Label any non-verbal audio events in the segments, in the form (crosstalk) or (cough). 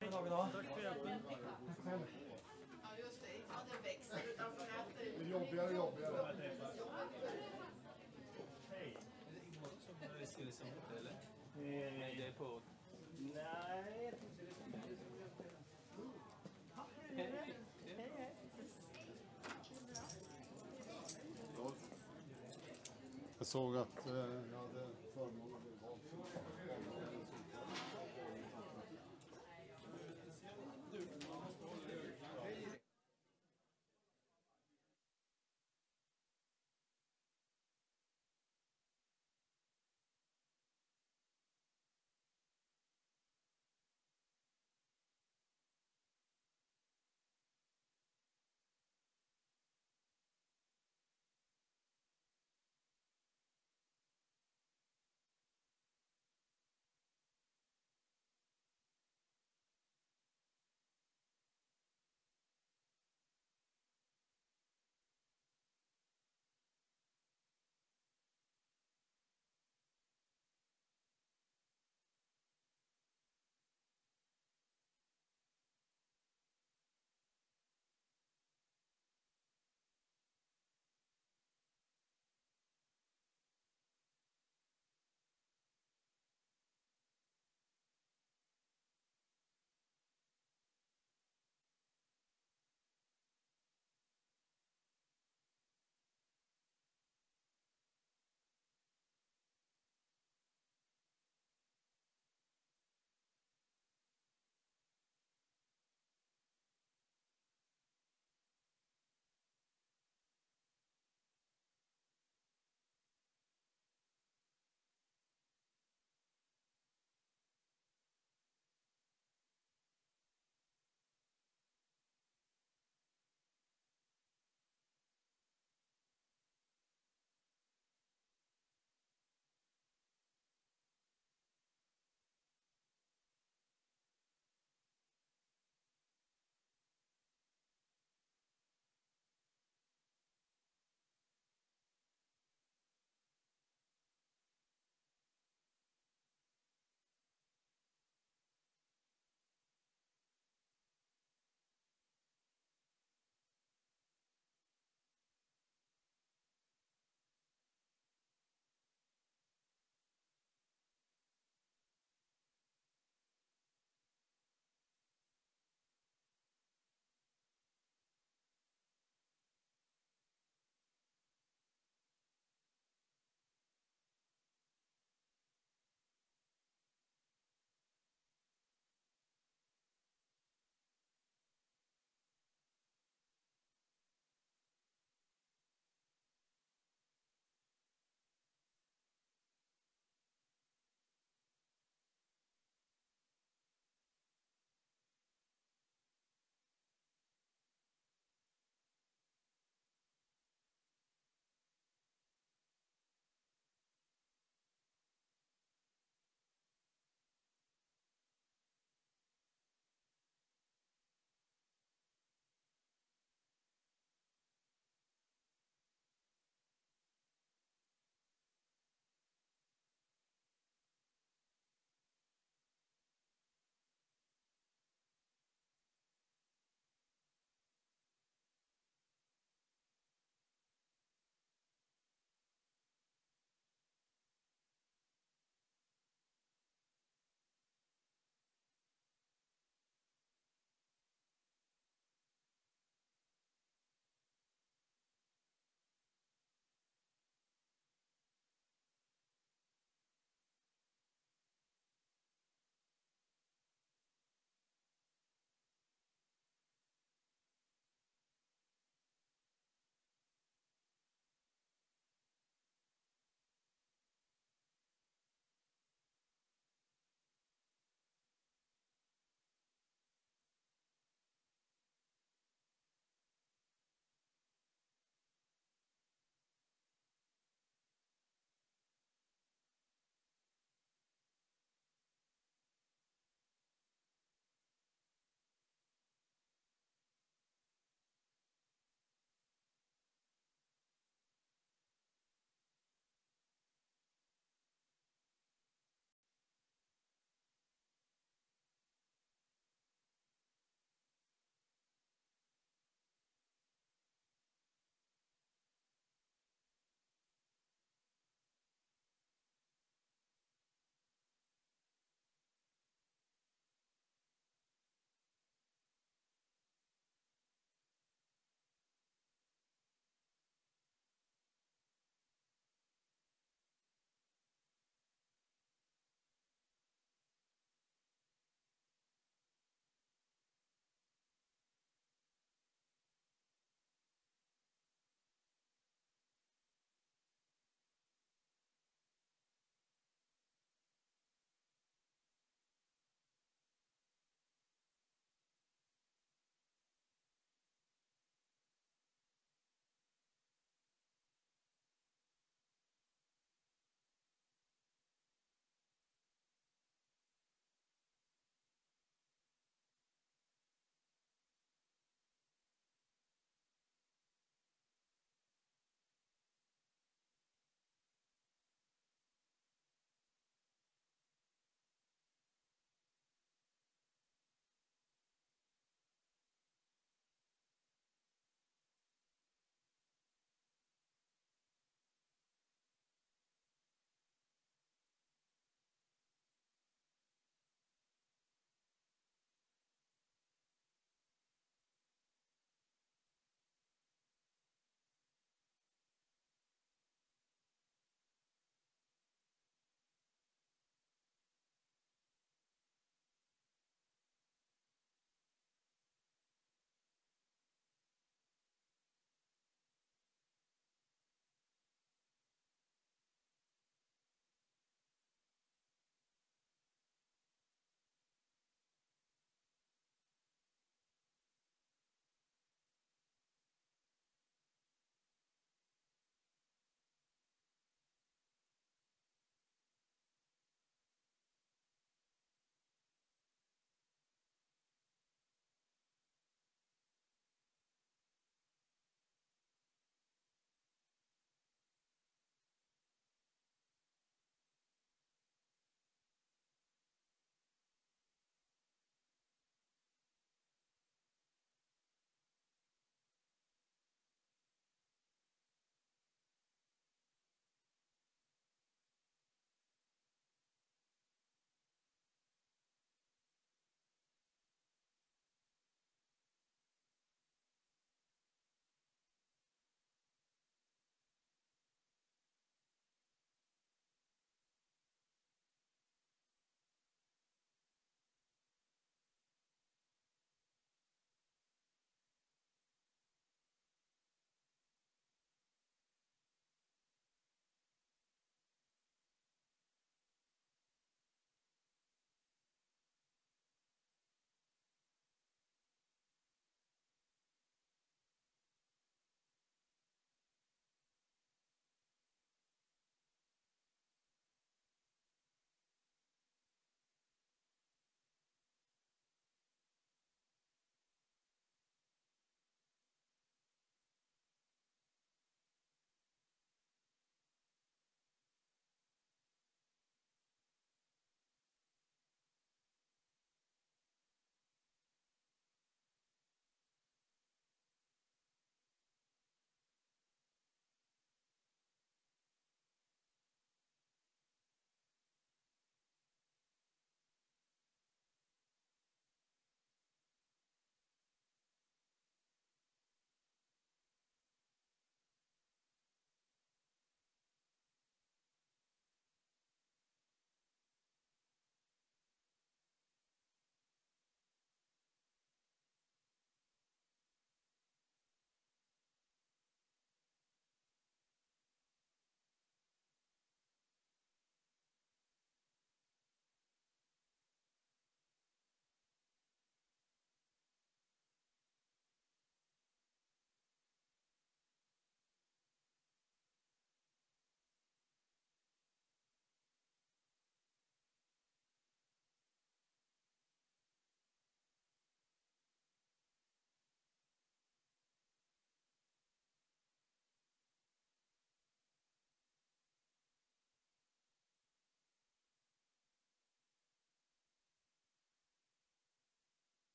Tack för hjälpen. Ja, just det. Ja, den växer utanför nätet. Det är jobbigare och jobbigare. Hej. Är det som eller? Nej, det är på... Nej, jag tror inte det. Hej. Hej. Jag såg att eh,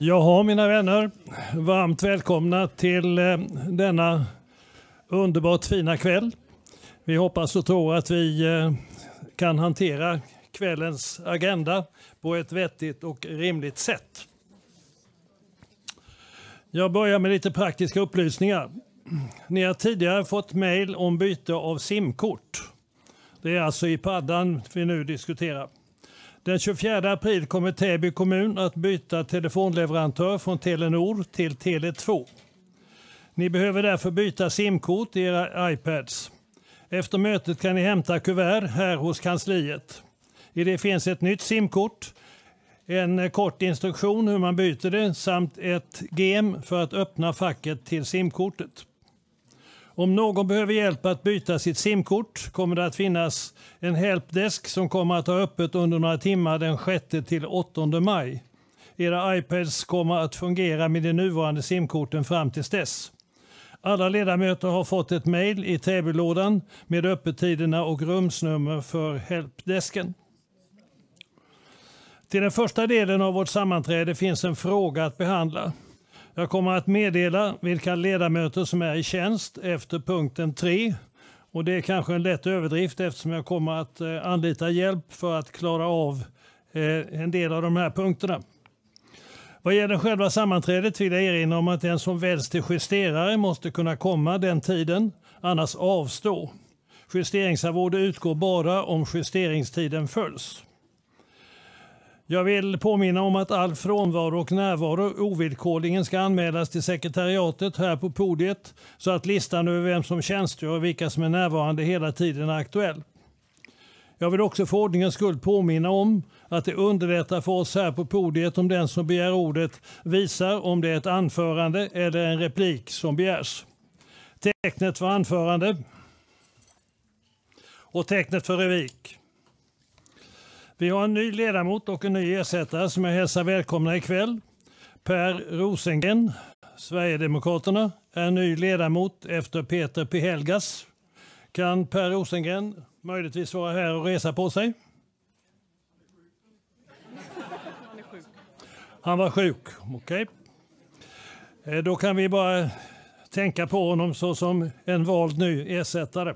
Jaha, mina vänner. Varmt välkomna till eh, denna underbart fina kväll. Vi hoppas och tror att vi eh, kan hantera kvällens agenda på ett vettigt och rimligt sätt. Jag börjar med lite praktiska upplysningar. Ni har tidigare fått mejl om byte av simkort. Det är alltså i paddan vi nu diskuterar. Den 24 april kommer Täby kommun att byta telefonleverantör från Telenor till Tele2. Ni behöver därför byta simkort i era iPads. Efter mötet kan ni hämta kuvert här hos kansliet. I det finns ett nytt simkort, en kort instruktion hur man byter det samt ett gem för att öppna facket till simkortet. Om någon behöver hjälp att byta sitt simkort kommer det att finnas en helpdesk som kommer att ha öppet under några timmar den 6-8 maj. Era iPads kommer att fungera med de nuvarande simkorten fram till dess. Alla ledamöter har fått ett mejl i Täbylådan med öppettiderna och rumsnummer för helpdesken. Till den första delen av vårt sammanträde finns en fråga att behandla. Jag kommer att meddela vilka ledamöter som är i tjänst efter punkten 3. Och det är kanske en lätt överdrift eftersom jag kommer att eh, anlita hjälp för att klara av eh, en del av de här punkterna. Vad gäller själva sammanträdet vill jag erinra om att den som väljs till justerare måste kunna komma den tiden, annars avstå. Justeringsarvode utgår bara om justeringstiden följs. Jag vill påminna om att all frånvaro och närvaro ovillkorligen ska anmälas till sekretariatet här på podiet så att listan över vem som tjänstgör och vilka som är närvarande hela tiden är aktuell. Jag vill också för ordningens skull påminna om att det underlättar för oss här på podiet om den som begär ordet visar om det är ett anförande eller en replik som begärs. Tecknet för anförande och tecknet för revik. Vi har en ny ledamot och en ny ersättare som jag hälsar välkomna ikväll. Per Rosengren, Sverigedemokraterna, är ny ledamot efter Peter Pihelgas. Kan Per Rosengren möjligtvis vara här och resa på sig? Han var sjuk, okej. Okay. Då kan vi bara tänka på honom såsom en vald ny ersättare.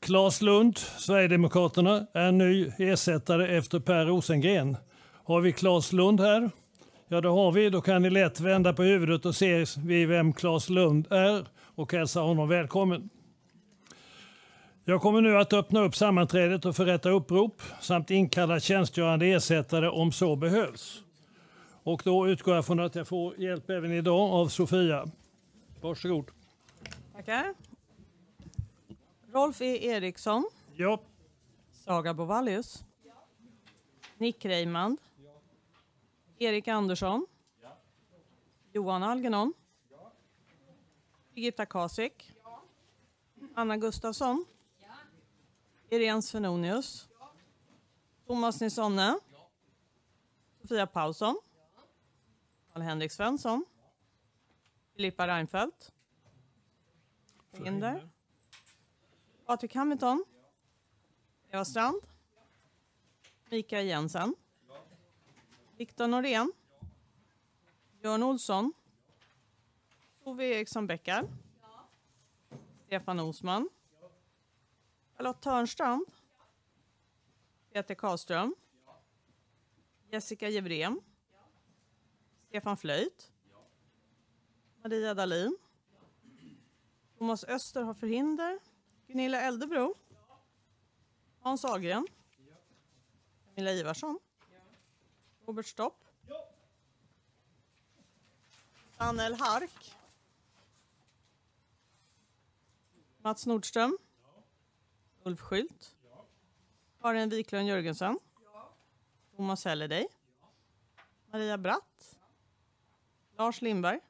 Claes Lund, Sverigedemokraterna, är ny ersättare efter Per Rosengren. Har vi Claes Lund här? Ja, det har vi. Då kan ni lätt vända på huvudet och se vem Claes Lund är och hälsa honom välkommen. Jag kommer nu att öppna upp sammanträdet och förrätta upprop samt inkalla tjänstgörande ersättare om så behövs. Och då utgår jag från att jag får hjälp även idag av Sofia. Varsågod. Tackar. Rolf E Eriksson. Ja. Saga Bovallius. Ja. Nick Reimand. Ja. Erik Andersson. Ja. Johan Algernon. Ja. Birgitta Kasik. Ja. Anna Gustafsson. Ja. Irene Svenonius. Ja. Thomas Nissonne. Ja. Sofia Paulsson. Ja. Karl-Henrik Svensson. Filippa Reinfeldt. Förhinder. Patrik Hamilton. Eva Strand. Mikael Jensen. Viktor Norén. Björn Olsson. Tove Eriksson Bäckar. Stefan Osman. Charlotte Törnstrand. Peter Karlström. Jessica Jevrem. Stefan Flöjt. Maria Dahlin. Thomas Öster har förhinder. Gunilla Eldebro. Hans Ahlgren. Camilla Ivarsson. Robert Stopp. Annel Hark. Mats Nordström. Ulf Skylt. Karin Wiklund Jörgensen. Thomas Hellerday. Maria Bratt. Lars Lindberg.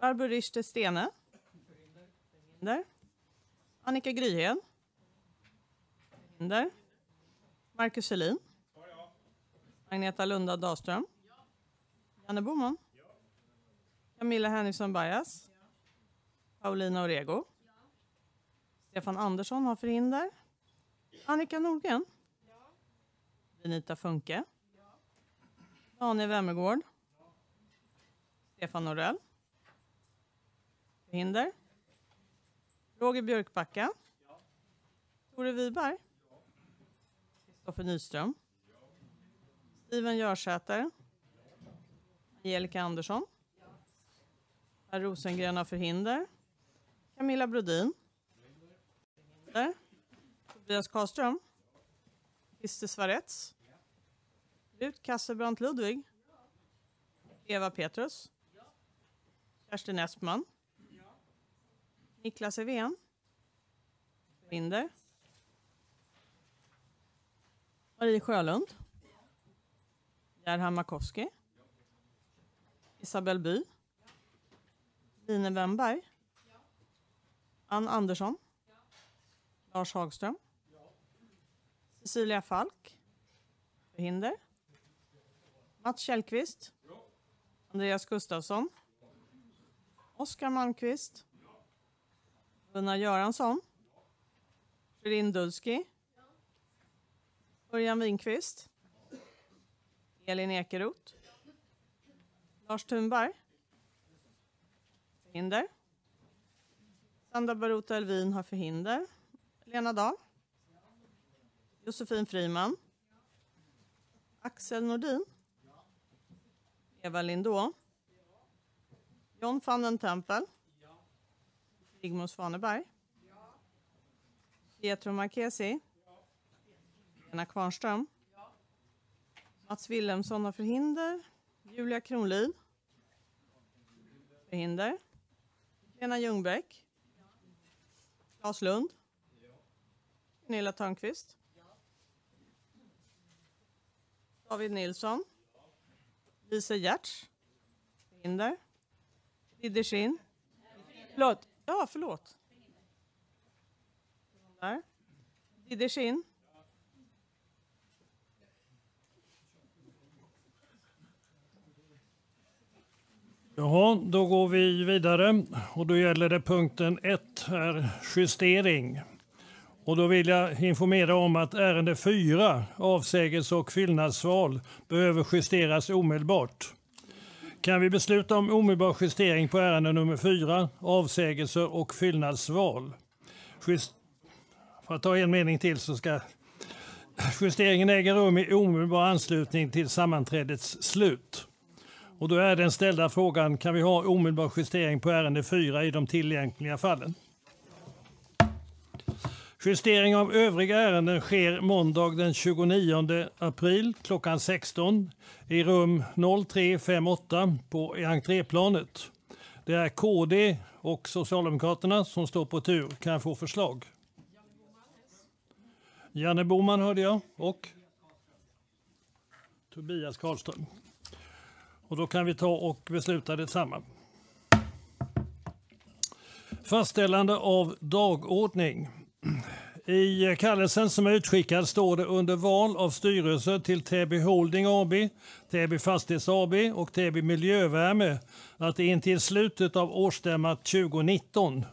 Barbro Richter Stene. Hinder. Annika Gryhed. Hinder. Marcus Selin. Agneta Lunda Dahlström. Janne Boman. Camilla Henriksson Bajas. Paulina Orego. Stefan Andersson har förhinder. Annika Nordgren. Benita Funke. Daniel Wemmergård. Stefan Norell. Förhinder. Roger Björkbacka. Tore Wiberg. Kristoffer Nyström. Steven Görsäter. Angelica Andersson. Per Rosengren av förhinder. Camilla Brodin. Förhinder. Tobias Karlström. Christer Svarets. Rut Kasselbrandt Ludvig. Eva Petrus. Kerstin Espman. Niklas Evén. Förhinder. Marie Sjölund. Gerhard Makowski. Isabelle By. Line Wemberg. Ann Andersson. Lars Hagström. Cecilia Falk. Förhinder. Mats Källqvist. Andreas Gustafsson. Oskar Malmqvist. Gunnar Göransson. Shirin Dulski. Örjan Winqvist. Elin Ekeroth. Lars Thunberg. Förhinder. Sandra Baruta Elvin har förhinder. Lena Dahl. Josefin Friman. Axel Nordin. Eva Lindå. John van den Tempel. Rigmor Svaneberg. Pietro Marchesi. Lena Kvarnström. Mats Wilhelmsson har förhinder. Julia Kronlid. Förhinder. Lena Ljungbäck. Claes Lund. Gunilla Törnqvist. David Nilsson. Lisa Giertz. Förhinder. Riddersin. Förlåt. Ja, förlåt. Där. Riddersin. Jaha, då går vi vidare och då gäller det punkten 1 här, justering. Och då vill jag informera om att ärende 4, avsägelse och fyllnadsval, behöver justeras omedelbart. Kan vi besluta om omedelbar justering på ärende nummer 4, avsägelse och fyllnadsval? Just, för att ta en mening till så ska justeringen äga rum i omedelbar anslutning till sammanträdets slut. Och då är den ställda frågan, kan vi ha omedelbar justering på ärende 4 i de tillgängliga fallen? Justering av övriga ärenden sker måndag den 29 april klockan 16 i rum 0358 på entréplanet. Det är KD och Socialdemokraterna som står på tur. Kan jag få förslag? Janne Boman hörde jag och Tobias Karlström. Och då kan vi ta och besluta detsamma. Fastställande av dagordning. I kallelsen som är utskickad står det under val av styrelse till Täby Holding AB, Täby Fastighets AB och Täby Miljövärme att det intill slutet av årsstämman 2019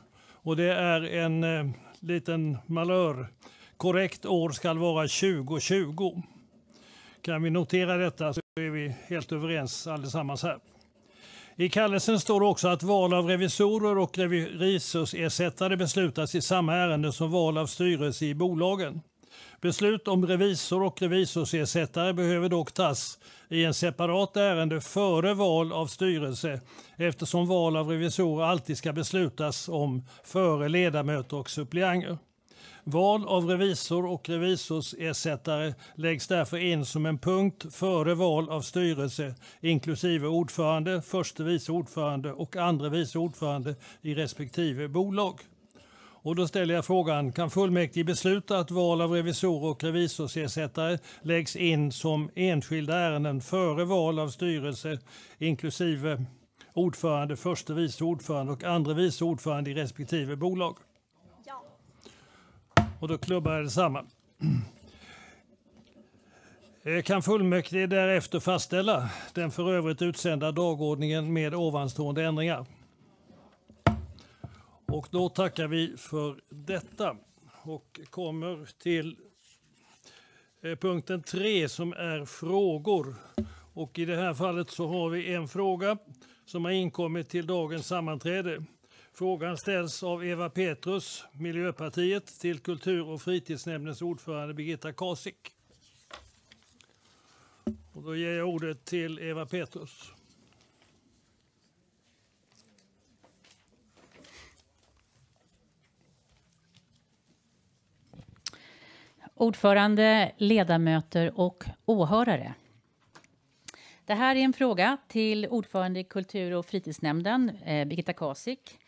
och det är en eh, liten malör. Korrekt år ska vara 2020. Kan vi notera detta så är vi helt överens allesammans här. I kallelsen står det också att val av revisorer och revisorsersättare beslutas i samma ärende som val av styrelse i bolagen. Beslut om revisor och revisorsersättare behöver dock tas i en separat ärende före val av styrelse eftersom val av revisorer alltid ska beslutas om före ledamöter och suppleanter. Val av revisor och revisorsersättare läggs därför in som en punkt före val av styrelse inklusive ordförande, förste vice ordförande och andre vice ordförande i respektive bolag. Och då ställer jag frågan, kan fullmäktige besluta att val av revisorer och revisorsersättare läggs in som enskilda ärenden före val av styrelse inklusive ordförande, förste vice ordförande och andre vice ordförande i respektive bolag? Och då klubbar jag detsamma. Eh, kan fullmäktige därefter fastställa den för övrigt utsända dagordningen med ovanstående ändringar? Och då tackar vi för detta och kommer till eh, punkten 3 som är frågor. Och I det här fallet så har vi en fråga som har inkommit till dagens sammanträde. Frågan ställs av Eva Petrus, Miljöpartiet, till kultur och fritidsnämndens ordförande Birgitta Kasik. Och då ger jag ordet till Eva Petrus. Ordförande, ledamöter och åhörare. Det här är en fråga till ordförande i kultur och fritidsnämnden, eh, Birgitta Kasik.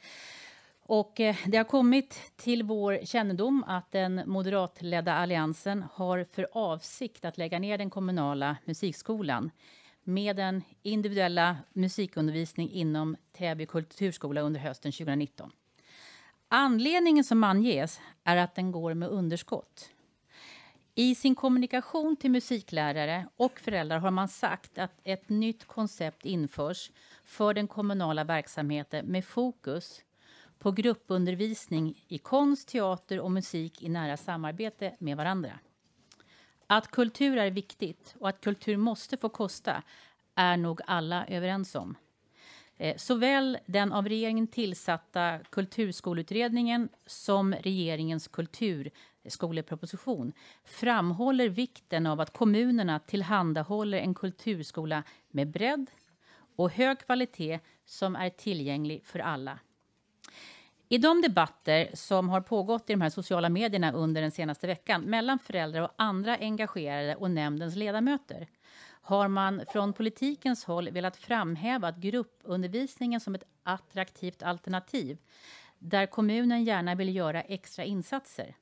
Och eh, det har kommit till vår kännedom att den moderatledda alliansen har för avsikt att lägga ner den kommunala musikskolan med den individuella musikundervisning inom Täby kulturskola under hösten 2019. Anledningen som anges är att den går med underskott. I sin kommunikation till musiklärare och föräldrar har man sagt att ett nytt koncept införs för den kommunala verksamheten med fokus på gruppundervisning i konst, teater och musik i nära samarbete med varandra. Att kultur är viktigt och att kultur måste få kosta är nog alla överens om. Eh, såväl den av regeringen tillsatta kulturskoleutredningen som regeringens kultur skoleproposition framhåller vikten av att kommunerna tillhandahåller en kulturskola med bredd och hög kvalitet som är tillgänglig för alla. I de debatter som har pågått i de här sociala medierna under den senaste veckan mellan föräldrar och andra engagerade och nämndens ledamöter har man från politikens håll velat framhäva att gruppundervisningen som ett attraktivt alternativ där kommunen gärna vill göra extra insatser.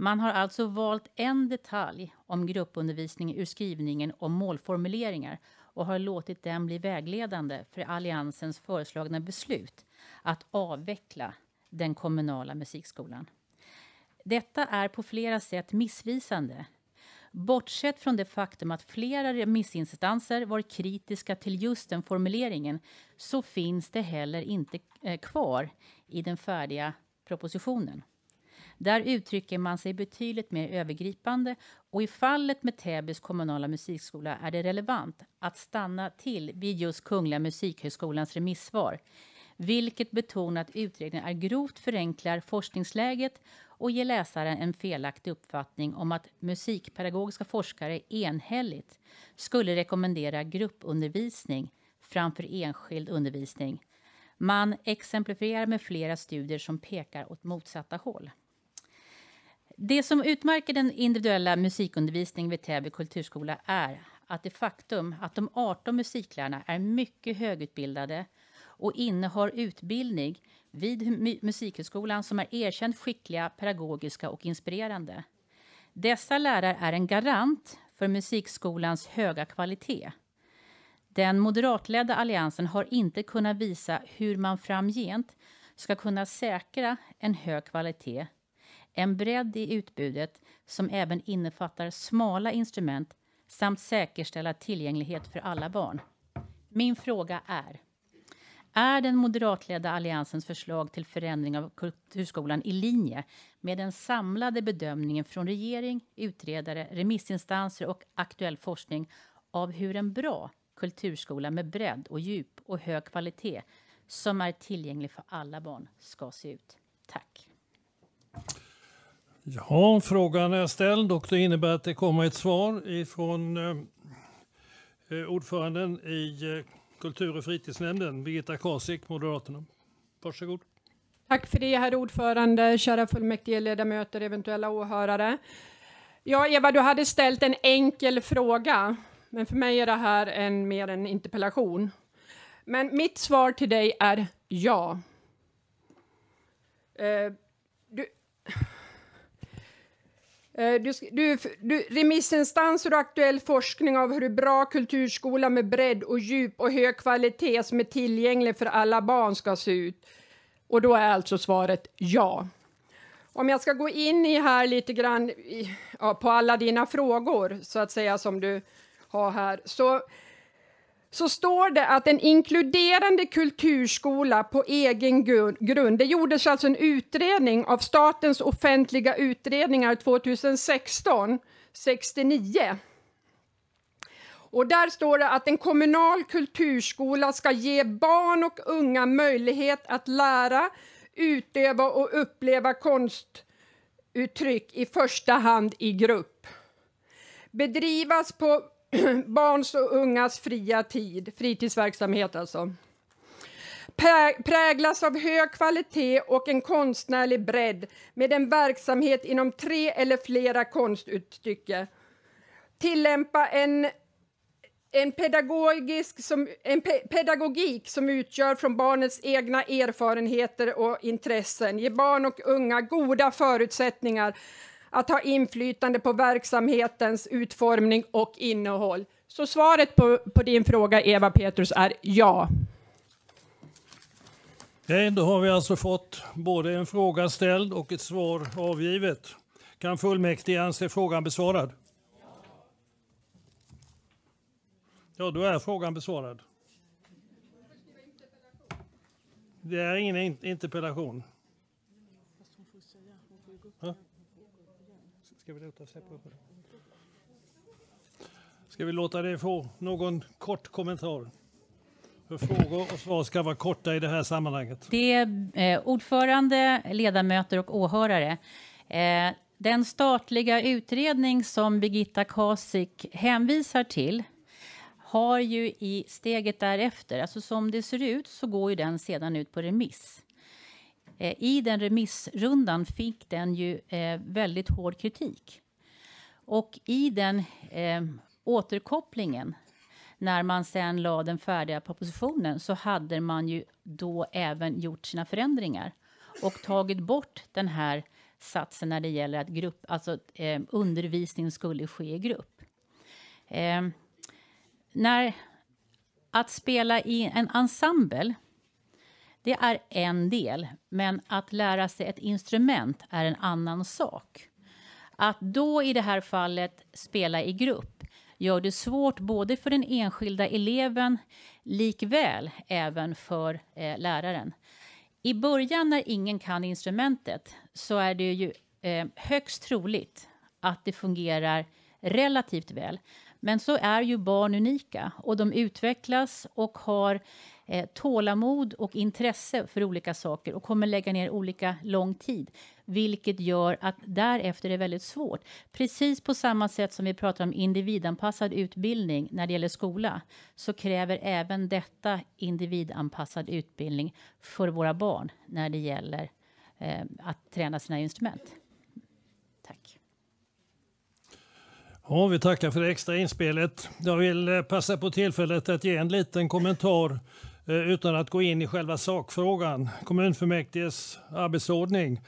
Man har alltså valt en detalj om gruppundervisning ur skrivningen om målformuleringar och har låtit den bli vägledande för Alliansens föreslagna beslut att avveckla den kommunala musikskolan. Detta är på flera sätt missvisande Bortsett från det faktum att flera remissinstanser var kritiska till just den formuleringen så finns det heller inte eh, kvar i den färdiga propositionen. Där uttrycker man sig betydligt mer övergripande och i fallet med Täbys kommunala musikskola är det relevant att stanna till vid just Kungliga Musikhögskolans remissvar vilket betonar att utredningen är grovt förenklar forskningsläget och ger läsaren en felaktig uppfattning om att musikpedagogiska forskare enhälligt skulle rekommendera gruppundervisning framför enskild undervisning. Man exemplifierar med flera studier som pekar åt motsatta håll. Det som utmärker den individuella musikundervisningen vid Täby kulturskola är att det faktum att de 18 musiklärarna är mycket högutbildade och innehar utbildning vid Musikhögskolan som är erkänt skickliga, pedagogiska och inspirerande. Dessa lärare är en garant för musikskolans höga kvalitet. Den moderatledda alliansen har inte kunnat visa hur man framgent ska kunna säkra en hög kvalitet, en bredd i utbudet som även innefattar smala instrument samt säkerställa tillgänglighet för alla barn. Min fråga är är den moderatledda alliansens förslag till förändring av kulturskolan i linje med den samlade bedömningen från regering, utredare, remissinstanser och aktuell forskning av hur en bra kulturskola med bredd och djup och hög kvalitet som är tillgänglig för alla barn ska se ut? Tack. Ja, frågan är ställd och det innebär att det kommer ett svar ifrån eh, eh, ordföranden i eh, kultur och fritidsnämnden, Birgitta Kasik, Moderaterna. Varsågod. Tack för det, herr ordförande, kära fullmäktigeledamöter, eventuella åhörare. Ja, Eva, du hade ställt en enkel fråga, men för mig är det här en, mer en interpellation. Men mitt svar till dig är ja. Eh, du, Eh, Eh, du, du, du, remissinstanser och aktuell forskning av hur bra kulturskola med bredd och djup och hög kvalitet som är tillgänglig för alla barn ska se ut. Och då är alltså svaret ja. Om jag ska gå in i här lite grann i, ja, på alla dina frågor så att säga som du har här så så står det att en inkluderande kulturskola på egen grund, det gjordes alltså en utredning av Statens offentliga utredningar 2016, 69. Och där står det att en kommunal kulturskola ska ge barn och unga möjlighet att lära, utöva och uppleva konstuttryck i första hand i grupp. Bedrivas på (clears throat) barns och ungas fria tid, fritidsverksamhet alltså. Präglas av hög kvalitet och en konstnärlig bredd med en verksamhet inom tre eller flera konstuttryck. Tillämpa en en, pedagogisk som, en pe pedagogik som utgör från barnets egna erfarenheter och intressen. Ge barn och unga goda förutsättningar att ha inflytande på verksamhetens utformning och innehåll. Så svaret på, på din fråga, Eva Petrus, är ja. Okej, då har vi alltså fått både en fråga ställd och ett svar avgivet. Kan fullmäktige anse frågan besvarad? Ja, då är frågan besvarad. Det är ingen interpellation. Ska vi låta Ska vi låta det få någon kort kommentar? För frågor och svar ska vara korta i det här sammanhanget. Det är eh, ordförande, ledamöter och åhörare. Eh, den statliga utredning som Birgitta Kasik hänvisar till har ju i steget därefter, alltså som det ser ut så går ju den sedan ut på remiss. Eh, I den remissrundan fick den ju eh, väldigt hård kritik. Och i den eh, återkopplingen, när man sen la den färdiga propositionen, så hade man ju då även gjort sina förändringar och tagit bort den här satsen när det gäller att grupp, alltså, eh, undervisning skulle ske i grupp. Eh, när att spela i en ensemble, det är en del, men att lära sig ett instrument är en annan sak. Att då i det här fallet spela i grupp gör det svårt både för den enskilda eleven likväl även för eh, läraren. I början när ingen kan instrumentet så är det ju eh, högst troligt att det fungerar relativt väl. Men så är ju barn unika och de utvecklas och har eh, tålamod och intresse för olika saker och kommer lägga ner olika lång tid, vilket gör att därefter är det väldigt svårt. Precis på samma sätt som vi pratar om individanpassad utbildning när det gäller skola, så kräver även detta individanpassad utbildning för våra barn när det gäller eh, att träna sina instrument. Ja, vi tackar för det extra inspelet. Jag vill eh, passa på tillfället att ge en liten kommentar eh, Eh, utan att gå in i själva sakfrågan. Kommunfullmäktiges arbetsordning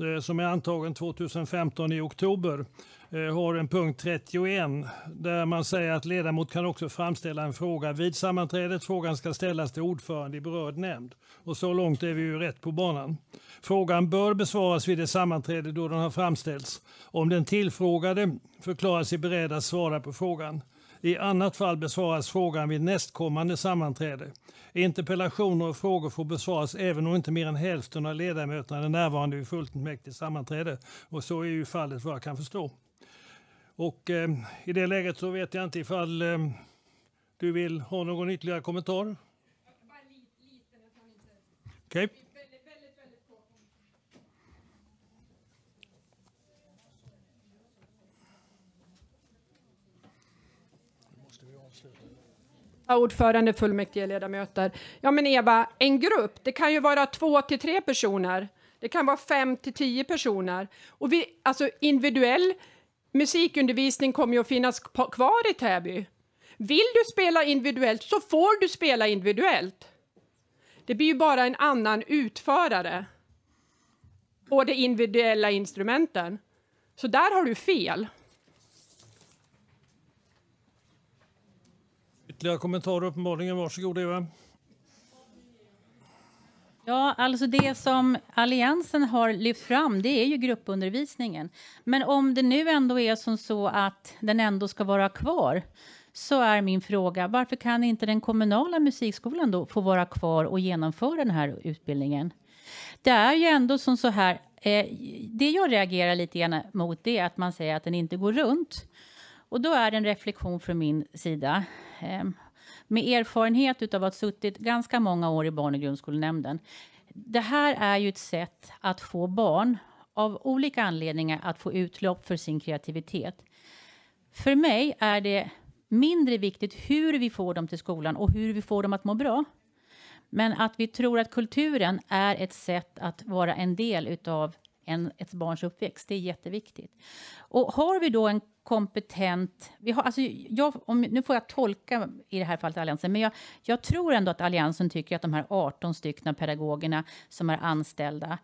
eh, som är antagen 2015 i oktober eh, har en punkt 31 där man säger att ledamot kan också framställa en fråga vid sammanträdet. Frågan ska ställas till ordförande i berörd nämnd. Och så långt är vi ju rätt på banan. Frågan bör besvaras vid det sammanträde då den har framställts. Om den tillfrågade förklarar sig beredd att svara på frågan. I annat fall besvaras frågan vid nästkommande sammanträde. Interpellationer och frågor får besvaras även om inte mer än hälften av ledamöterna är närvarande vid fullmäktige sammanträde. Och så är ju fallet vad jag kan förstå. Och eh, i det läget så vet jag inte ifall eh, du vill ha någon ytterligare kommentar? Okej. Okay. Ordförande, fullmäktige ledamöter. Ja, men Eva, en grupp, det kan ju vara två till tre personer. Det kan vara fem till tio personer. Och vi, alltså individuell musikundervisning kommer ju att finnas kvar i Täby. Vill du spela individuellt så får du spela individuellt. Det blir ju bara en annan utförare på de individuella instrumenten. Så där har du fel. Ytterligare kommentarer uppenbarligen. Varsågod Eva. Ja, alltså det som Alliansen har lyft fram det är ju gruppundervisningen. Men om det nu ändå är som så att den ändå ska vara kvar så är min fråga varför kan inte den kommunala musikskolan då få vara kvar och genomföra den här utbildningen? Det är ju ändå som så här, eh, det jag reagerar lite grann mot det är att man säger att den inte går runt. Och då är det en reflektion från min sida med erfarenhet av att ha suttit ganska många år i barn och grundskolenämnden. Det här är ju ett sätt att få barn av olika anledningar att få utlopp för sin kreativitet. För mig är det mindre viktigt hur vi får dem till skolan och hur vi får dem att må bra. Men att vi tror att kulturen är ett sätt att vara en del utav en, ett barns uppväxt, det är jätteviktigt. Och har vi då en kompetent... Vi har, alltså jag, om, nu får jag tolka i det här fallet Alliansen, men jag, jag tror ändå att Alliansen tycker att de här 18 stycken pedagogerna som är anställda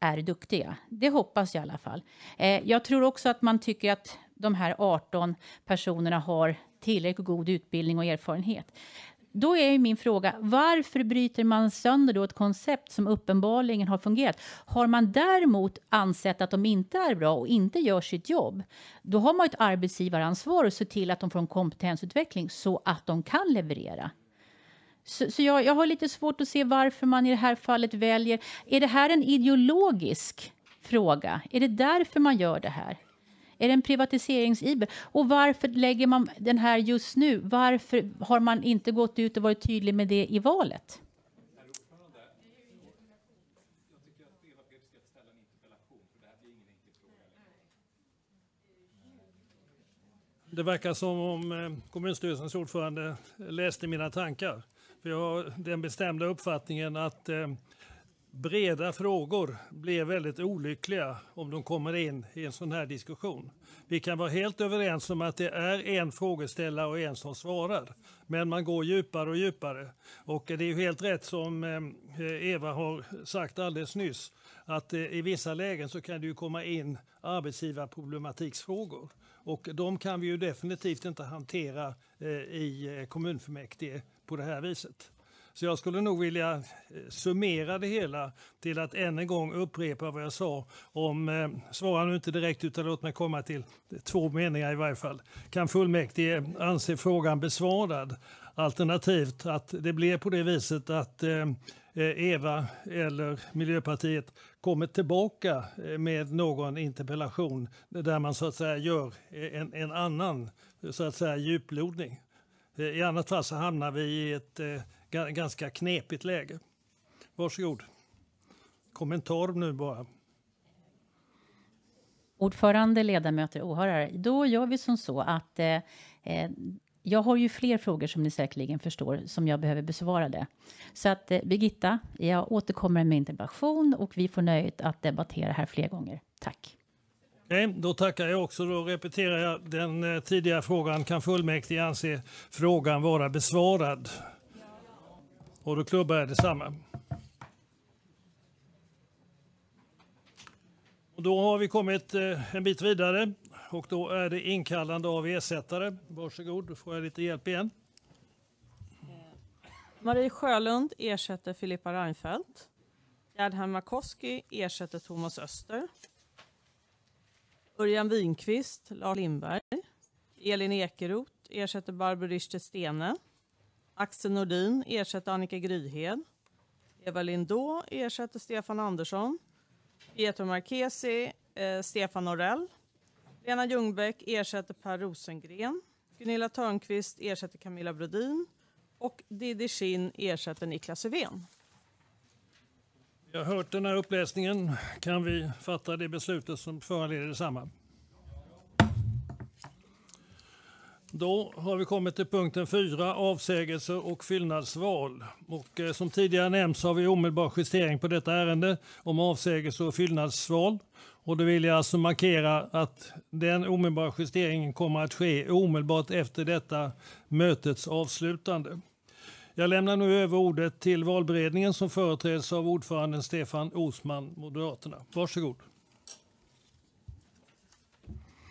är duktiga. Det hoppas jag i alla fall. Eh, jag tror också att man tycker att de här 18 personerna har tillräckligt god utbildning och erfarenhet. Då är min fråga, varför bryter man sönder då ett koncept som uppenbarligen har fungerat? Har man däremot ansett att de inte är bra och inte gör sitt jobb, då har man ett arbetsgivaransvar att se till att de får en kompetensutveckling så att de kan leverera. Så, så jag, jag, har lite svårt att se varför man i det här fallet väljer... Är det här en ideologisk fråga? Är det därför man gör det här? Är det en privatiseringsiver? Och varför lägger man den här just nu? Varför har man inte gått ut och varit tydlig med det i valet? Det verkar som om eh, kommunstyrelsens ordförande läste mina tankar. För jag har den bestämda uppfattningen att eh, breda frågor blir väldigt olyckliga om de kommer in i en sån här diskussion. Vi kan vara helt överens om att det är en frågeställare och en som svarar. Men man går djupare och djupare. Och det är ju helt rätt som eh, Eva har sagt alldeles nyss att eh, i vissa lägen så kan det ju komma in arbetsgivarproblematiksfrågor. Och de kan vi ju definitivt inte hantera eh, i kommunfullmäktige på det här viset. Så jag skulle nog vilja eh, summera det hela till att än en gång upprepa vad jag sa om, eh, svara nu inte direkt utan låt mig komma till två meningar i varje fall. Kan fullmäktige anse frågan besvarad? Alternativt att det blir på det viset att eh, eh Eva eller Miljöpartiet kommer tillbaka eh, med någon interpellation där man så att säga gör en, en annan så att säga djuplodning. I annat fall så hamnar vi i ett eh, ganska knepigt läge. Varsågod. Kommentar nu bara. Ordförande, ledamöter, åhörare. Då gör vi som så att eh, eh, jag har ju fler frågor som ni säkerligen förstår som jag behöver besvara det. Så att eh, Birgitta, jag återkommer med interpellation och vi får nöjet att debattera här fler gånger. Tack. Okay, då tackar jag också. Då repeterar jag den eh, tidigare frågan. Kan fullmäktige anse frågan vara besvarad? Och då klubbar jag detsamma. Och då har vi kommit eh, en bit vidare och då är det inkallande av ersättare. Varsågod, då får jag lite hjälp igen. Eh, Marie Sjölund ersätter Filippa Reinfeldt. Gerd Hammarkoski ersätter Thomas Öster. Örjan Winqvist, Lars Lindberg. Elin Ekeroth ersätter Barbro Richter Stene. Axel Nordin ersätter Annika Gryhed. Eva Lindå ersätter Stefan Andersson. Pietro Marchesi, eh, Stefan Norell. Lena Ljungbäck ersätter Per Rosengren. Gunilla Törnqvist ersätter Camilla Brodin. Och Didi Shin ersätter Niklas Öfven. Vi har hört den här uppläsningen. Kan vi fatta det beslutet som föranleder detsamma? Då har vi kommit till punkten 4, avsägelser och fyllnadsval. Och eh, som tidigare nämnts har vi omedelbar justering på detta ärende om avsägelse och fyllnadsval. Och då vill jag alltså markera att den omedelbara justeringen kommer att ske omedelbart efter detta mötets avslutande. Jag lämnar nu över ordet till valberedningen som företräds av ordföranden Stefan Osman, Moderaterna. Varsågod.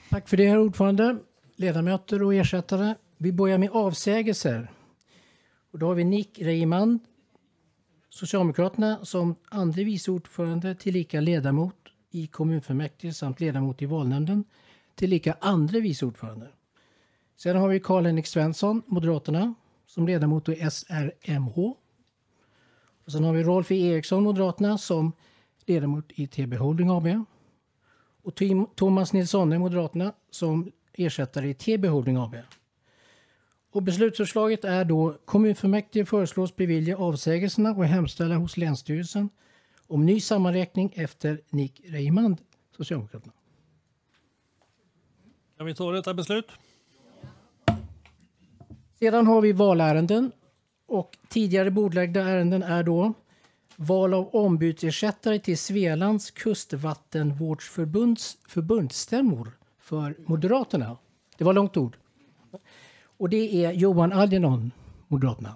Tack för det, herr ordförande ledamöter och ersättare. Vi börjar med avsägelser. Och då har vi Nick Reimann, Socialdemokraterna, som andre vice ordförande tillika ledamot i kommunfullmäktige samt ledamot i valnämnden tillika andre vice ordförande. Sen har vi Karl-Henrik Svensson, Moderaterna, som ledamot i SRMH. Och sen har vi Rolf E. Eriksson, Moderaterna, som ledamot i TB Holding AB. Och Thomas Nilsson, Moderaterna, som ersättare i TB Holding AB. Och beslutsförslaget är då kommunfullmäktige föreslås bevilja avsägelserna och hemställa hos Länsstyrelsen om ny sammanräkning efter Nick Reimand, Socialdemokraterna. Kan vi ta detta beslut? Sedan har vi valärenden och tidigare bordlagda ärenden är då val av ombudsersättare till Svealands kustvattenvårdsförbunds förbundsstämmor för Moderaterna. Det var långt ord. Och det är Johan Algernon, Moderaterna.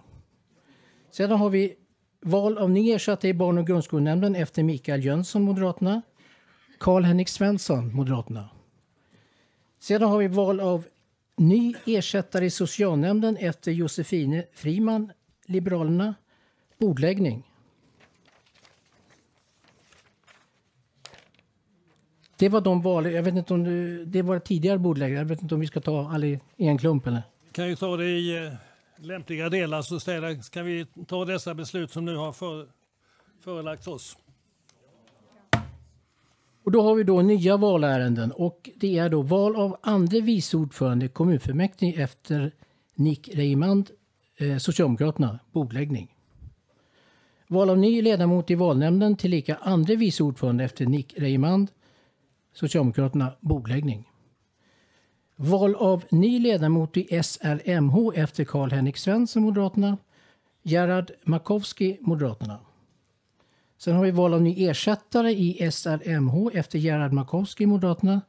Sedan har vi val av ny ersättare i barn och grundskolenämnden efter Mikael Jönsson, Moderaterna. Karl-Henrik Svensson, Moderaterna. Sedan har vi val av ny ersättare i socialnämnden efter Josefine Friman, Liberalerna. Bordläggning. Det var de val, jag vet inte om du, det var tidigare bordläggning, jag vet inte om vi ska ta alla i en klump eller? kan ju ta det i eh, lämpliga delar så ställer, kan vi ta dessa beslut som nu har för, förelagts oss. Och då har vi då nya valärenden och det är då val av andre vice ordförande i kommunfullmäktige efter Nick Reimand, eh, Socialdemokraterna, bordläggning. Val av ny ledamot i valnämnden tillika andre vice ordförande efter Nick Reimand, Socialdemokraterna, bordläggning. Val av ny ledamot i SRMH efter Karl-Henrik Svensson, Moderaterna. Gerhard Makowski, Moderaterna. Sen har vi val av ny ersättare i SRMH efter Gerhard Makowski, Moderaterna.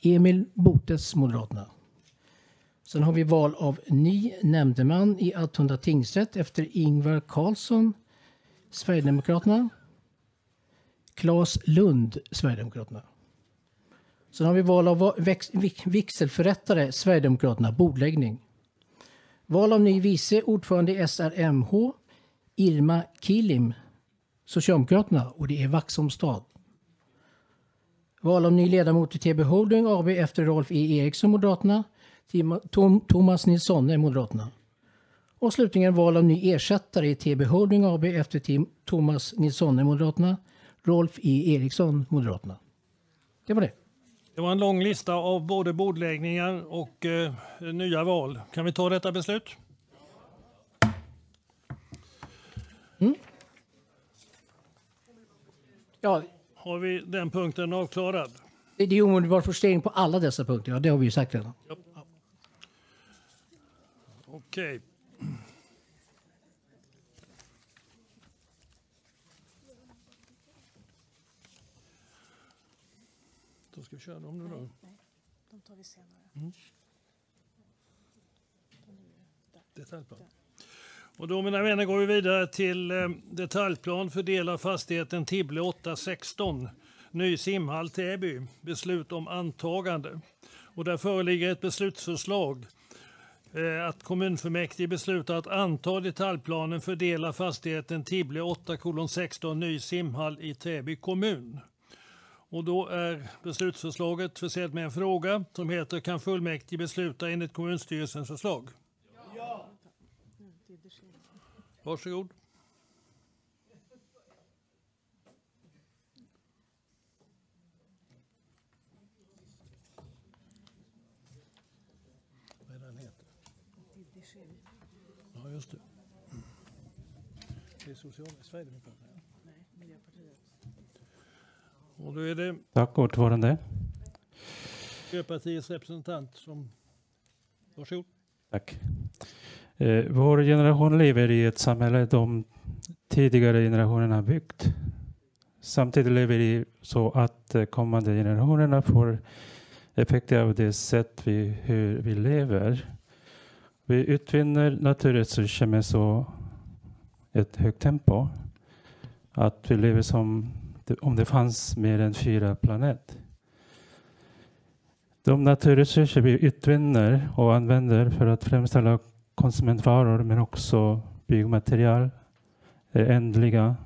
Emil Botes, Moderaterna. Sen har vi val av ny nämndeman i Attunda tingsrätt efter Ingvar Karlsson, Sverigedemokraterna. Claes Lund, Sverigedemokraterna. Sen har vi val av väx, vigselförrättare, Sverigedemokraterna, bordläggning. Val av ny vice ordförande i SRMH, Irma Kilim, Socialdemokraterna, och det är Vaxholmstad. Val av ny ledamot i TB Holding AB efter Rolf E Eriksson, Moderaterna. Tom, Thomas Nilsson, Moderaterna. Och slutligen val av ny ersättare i TB Holding AB efter Tim, Thomas Nilsson, Moderaterna. Rolf E Eriksson, Moderaterna. Det var det. Det var en lång lista av både bordläggningar och eh, nya val. Kan vi ta detta beslut? Mm. Ja, Har vi den punkten avklarad? det är omedelbar justering på alla dessa punkter. Ja, det har vi ju sagt redan. Okej. Då köra dem nu då. De tar vi senare. Mm. Detaljplan. Och då mina vänner går vi vidare till eh, detaljplan för del av fastigheten Tibble 816. Ny simhall Täby. Beslut om antagande. Och där föreligger ett beslutsförslag eh, att kommunfullmäktige beslutar att anta detaljplanen för del av fastigheten Tibble 8:16 ny simhall i Täby kommun. Och då är beslutsförslaget försett med en fråga som heter Kan fullmäktige besluta enligt kommunstyrelsens förslag? Ja. Varsågod. Vad är den heter? Ja, just det. Det är social... Sverigedemokraterna. Och då är det Tack ordförande. Miljöpartiets representant som... Varsågod. Tack. Eh, vår generation lever i ett samhälle de tidigare generationerna har byggt. Samtidigt lever vi så att eh, kommande generationerna får effekter av det sätt vi, hur vi lever. Vi utvinner naturresurser med så ett högt tempo att vi lever som om det fanns mer än fyra planeter. De naturresurser vi utvinner och använder för att framställa konsumentvaror men också byggmaterial är ändliga.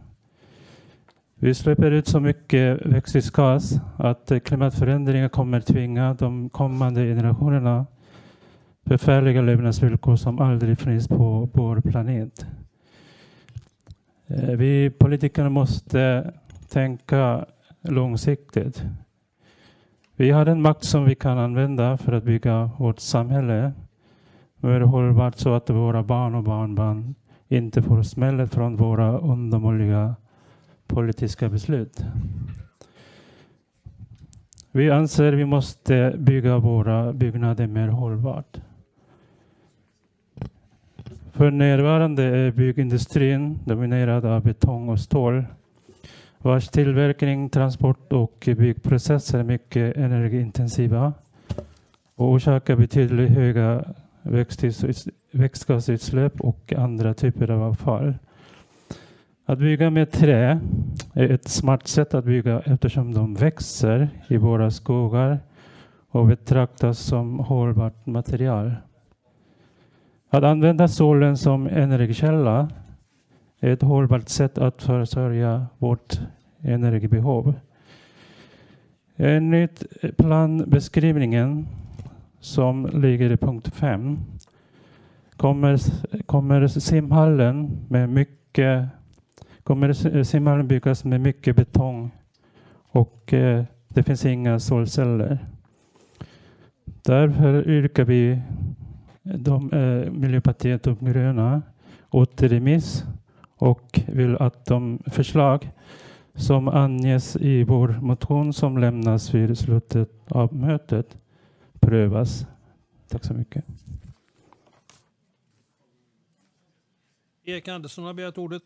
Vi släpper ut så mycket växthusgas att klimatförändringar kommer tvinga de kommande generationerna förfärliga levnadsvillkor som aldrig finns på vår planet. Eh, vi politiker måste tänka långsiktigt. Vi har en makt som vi kan använda för att bygga vårt samhälle. mer hållbart så att våra barn och barnbarn inte får smällen från våra undermåliga politiska beslut. Vi anser vi måste bygga våra byggnader mer hållbart. För närvarande är byggindustrin dominerad av betong och stål vars tillverkning, transport och byggprocesser är mycket energiintensiva och orsakar betydligt höga växtgasutsläpp och andra typer av avfall. Att bygga med trä är ett smart sätt att bygga eftersom de växer i våra skogar och betraktas som hållbart material. Att använda solen som energikälla ett hållbart sätt att försörja vårt energibehov. Enligt planbeskrivningen som ligger i punkt 5 kommer, kommer simhallen med mycket kommer simhallen byggas med mycket betong och eh, det finns inga solceller. Därför yrkar vi de, eh, Miljöpartiet och gröna återremiss och vill att de förslag som anges i vår motion som lämnas vid slutet av mötet prövas. Tack så mycket. Erik Andersson har begärt ordet.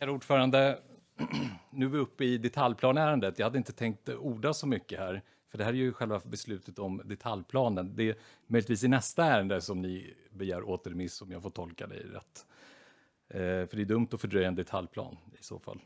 Herr ordförande, (clears throat) nu är vi uppe i detaljplanärendet. Jag hade inte tänkt orda så mycket här, för det här är ju själva beslutet om detaljplanen. Det är möjligtvis i nästa ärende som ni begär återremiss, om jag får tolka dig rätt. Eh, för det är dumt att fördröja en detaljplan i så fall.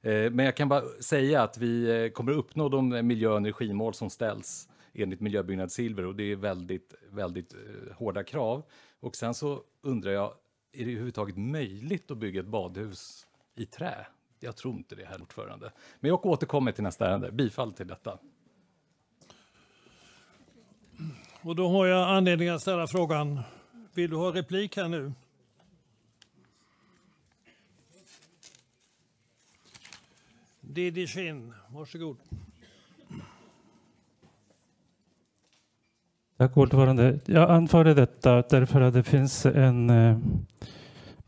Eh, men jag kan bara säga att vi eh, kommer att uppnå de miljö och energimål som ställs enligt Miljöbyggnad Silver och det är väldigt, väldigt eh, hårda krav. Och sen så undrar jag, är det överhuvudtaget möjligt att bygga ett badhus i trä? Jag tror inte det, herr ordförande. Men jag återkommer till nästa ärende. Bifall till detta. Och då har jag anledning att ställa frågan, vill du ha replik här nu? Didi Shin, varsågod. Tack ordförande. Jag anförde detta därför att det finns en eh,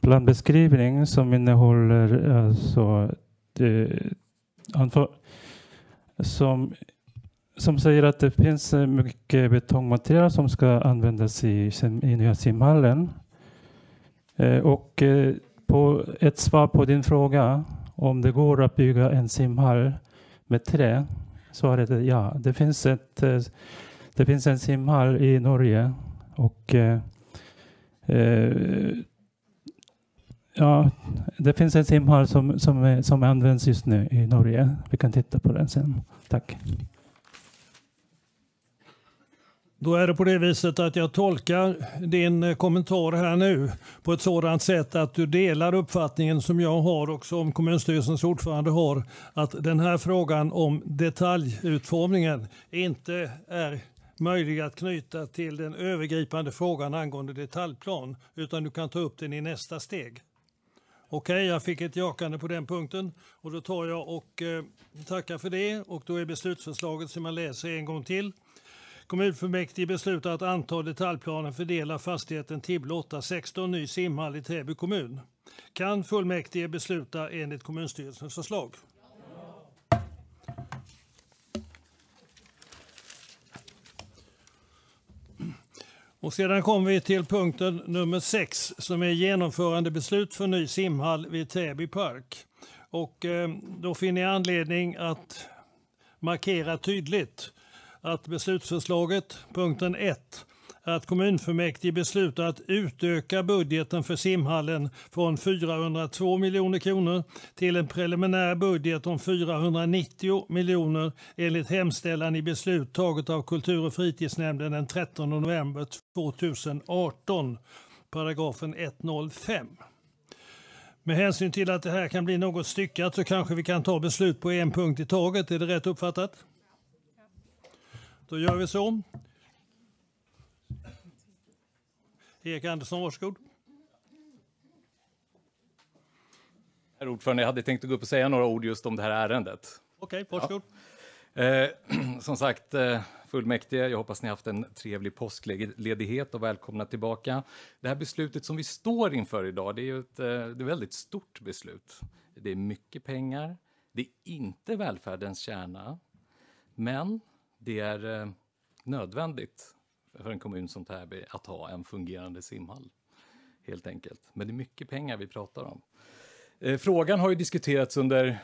planbeskrivning som innehåller alltså, det, anför, som, som säger att det finns eh, mycket betongmaterial som ska användas i, i nya simhallen. Eh, och eh, på ett svar på din fråga om det går att bygga en simhall med trä? Svaret är ja. Det finns, ett, det finns en simhall i Norge och eh, ja, det finns en simhall som, som, som används just nu i Norge. Vi kan titta på den sen. Tack. Då är det på det viset att jag tolkar din eh, kommentar här nu på ett sådant sätt att du delar uppfattningen som jag har och som kommunstyrelsens ordförande har att den här frågan om detaljutformningen inte är möjlig att knyta till den övergripande frågan angående detaljplan utan du kan ta upp den i nästa steg. Okej, okay, jag fick ett jakande på den punkten och då tar jag och eh, tackar för det och då är beslutsförslaget som jag läser en gång till. Kommunfullmäktige beslutar att anta detaljplanen fördela fastigheten Tibble 816 ny simhall i Täby kommun. Kan fullmäktige besluta enligt kommunstyrelsens förslag? Och sedan kommer vi till punkten nummer 6 som är genomförande beslut för ny simhall vid Täby park. Och eh, då finner jag anledning att markera tydligt att beslutsförslaget, punkten 1, att kommunfullmäktige beslutar att utöka budgeten för simhallen från 402 miljoner kronor till en preliminär budget om 490 miljoner enligt hemställan i beslut taget av kultur och fritidsnämnden den 13 november 2018, paragrafen 105. Med hänsyn till att det här kan bli något styckat så kanske vi kan ta beslut på en punkt i taget. Är det rätt uppfattat? Då gör vi så. Erik Andersson, varsågod. Herr ordförande, jag hade tänkt att gå upp och säga några ord just om det här ärendet. Okej, okay, varsågod. Eh, (clears throat) som sagt, eh, fullmäktige, jag hoppas ni haft en trevlig påskledighet och välkomna tillbaka. Det här beslutet som vi står inför idag, det är ju ett, eh, det är ett väldigt stort beslut. Det är mycket pengar, det är inte välfärdens kärna, men det är eh, nödvändigt för en kommun som Täby att ha en fungerande simhall. Helt enkelt. Men det är mycket pengar vi pratar om. Eh, frågan har ju diskuterats under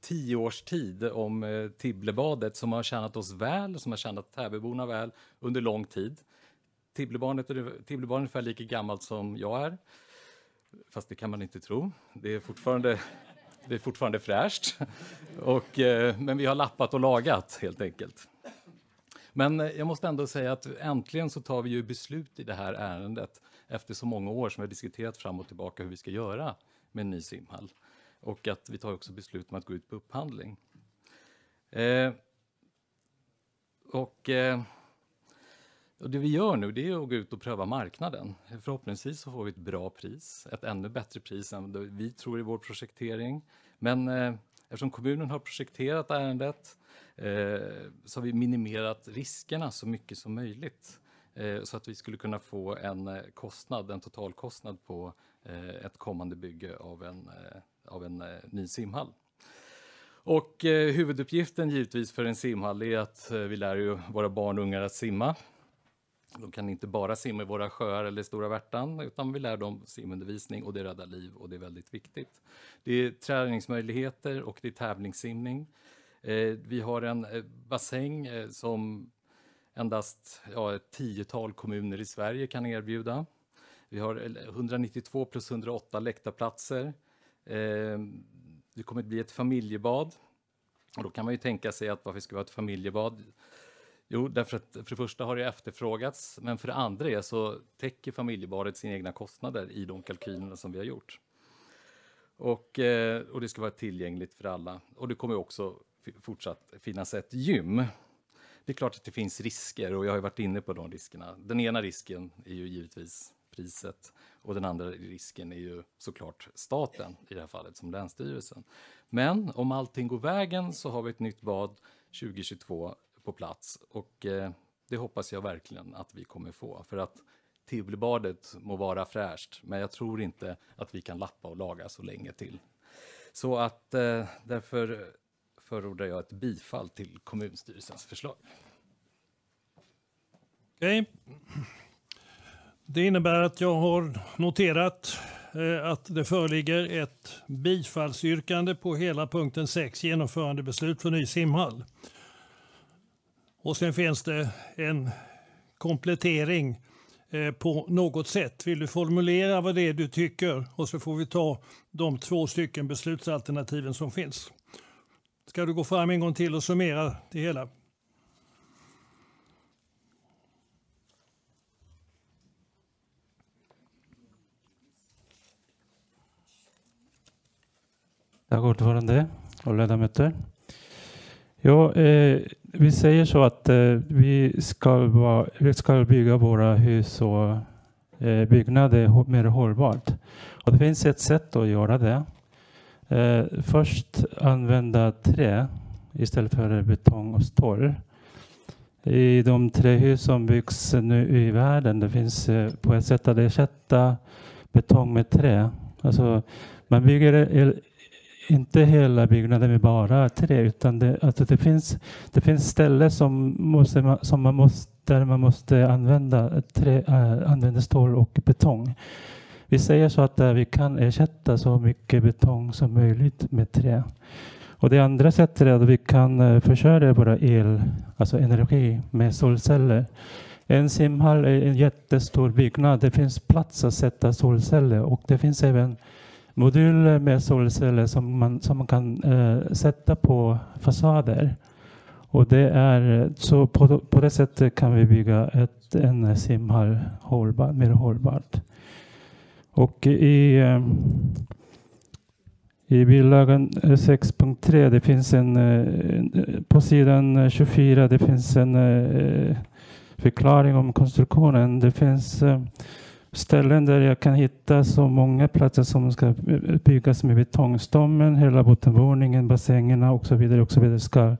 tio års tid om eh, Tibblebadet som har tjänat oss väl, som har tjänat Täbyborna väl under lång tid. Tibblebarnet är ungefär lika gammalt som jag är. Fast det kan man inte tro. Det är fortfarande, det är fortfarande fräscht. Och, eh, men vi har lappat och lagat helt enkelt. Men eh, jag måste ändå säga att äntligen så tar vi ju beslut i det här ärendet efter så många år som vi har diskuterat fram och tillbaka hur vi ska göra med en ny simhall. Och att vi tar också beslut om att gå ut på upphandling. Eh, och, eh, och det vi gör nu det är att gå ut och pröva marknaden. Förhoppningsvis så får vi ett bra pris, ett ännu bättre pris än vi tror i vår projektering. Men eh, eftersom kommunen har projekterat ärendet eh, Eh, så har vi minimerat riskerna så mycket som möjligt. Eh, så att vi skulle kunna få en eh, kostnad, en totalkostnad på eh, ett kommande bygge av en, eh, av en ny simhall. Och eh, huvuduppgiften givetvis för en simhall är att eh, vi lär ju våra barn och ungar att simma. De kan inte bara simma i våra sjöar eller Stora Värtan, utan vi lär dem simundervisning och det räddar liv och det är väldigt viktigt. Det är träningsmöjligheter och det är tävlingssimning. Eh, vi har en eh, bassäng eh, som endast ja, ett tiotal kommuner i Sverige kan erbjuda. Vi har 192 plus 108 läktarplatser. Ehm, det kommer att bli ett familjebad. Och då kan man ju tänka sig att varför ska vi ha ett familjebad? Jo, därför att för det första har det efterfrågats, men för det andra är så täcker familjebadet sina egna kostnader i de kalkylerna som vi har gjort. Och, och det ska vara tillgängligt för alla. Och det kommer också fortsatt finnas ett gym. Det är klart att det finns risker och jag har varit inne på de riskerna. Den ena risken är ju givetvis priset och den andra risken är ju såklart staten i det här fallet som Länsstyrelsen. Men om allting går vägen så har vi ett nytt bad 2022 på plats och eh, det hoppas jag verkligen att vi kommer få för att Tibblebadet må vara fräscht, men jag tror inte att vi kan lappa och laga så länge till. Så att eh, därför förordar jag ett bifall till kommunstyrelsens förslag. Okej. Okay. Det innebär att jag har noterat eh, att det föreligger ett bifallsyrkande på hela punkten 6, genomförandebeslut för ny simhall. Och sen finns det en komplettering eh, på något sätt. Vill du formulera vad det är du tycker och så får vi ta de två stycken beslutsalternativen som finns. Ska du gå fram en gång till och summera det hela? Tack ordförande och ledamöter. Ja, eh, vi säger så att eh, vi, ska va, vi ska bygga våra hus och eh, byggnader mer hållbart. Och det finns ett sätt att göra det. Eh, först använda trä istället för betong och stål. I de trähus som byggs nu i världen, det finns eh, på ett sätt att ersätta betong med trä. Alltså, man bygger inte hela byggnaden med bara trä utan det, alltså det, finns, det finns ställen som, måste, som man måste, där man måste använda, trä, äh, använda stål och betong. Vi säger så att eh, vi kan ersätta så mycket betong som möjligt med trä. Och det andra sättet är att vi kan eh, försörja våra el, alltså energi, med solceller. En simhall är en jättestor byggnad. Det finns plats att sätta solceller och det finns även moduler med solceller som man, som man kan eh, sätta på fasader. Och det är, så på, på det sättet kan vi bygga ett, en simhall hållbar, mer hållbart. Och i, eh, i bilagan 6.3 eh, det finns en, eh, på sidan 24 det finns en förklaring om konstruktionen. Det finns ställen där jag kan hitta så många platser som ska byggas med betongstommen, hela bottenvåningen, bassängerna och så vidare, och så vidare ska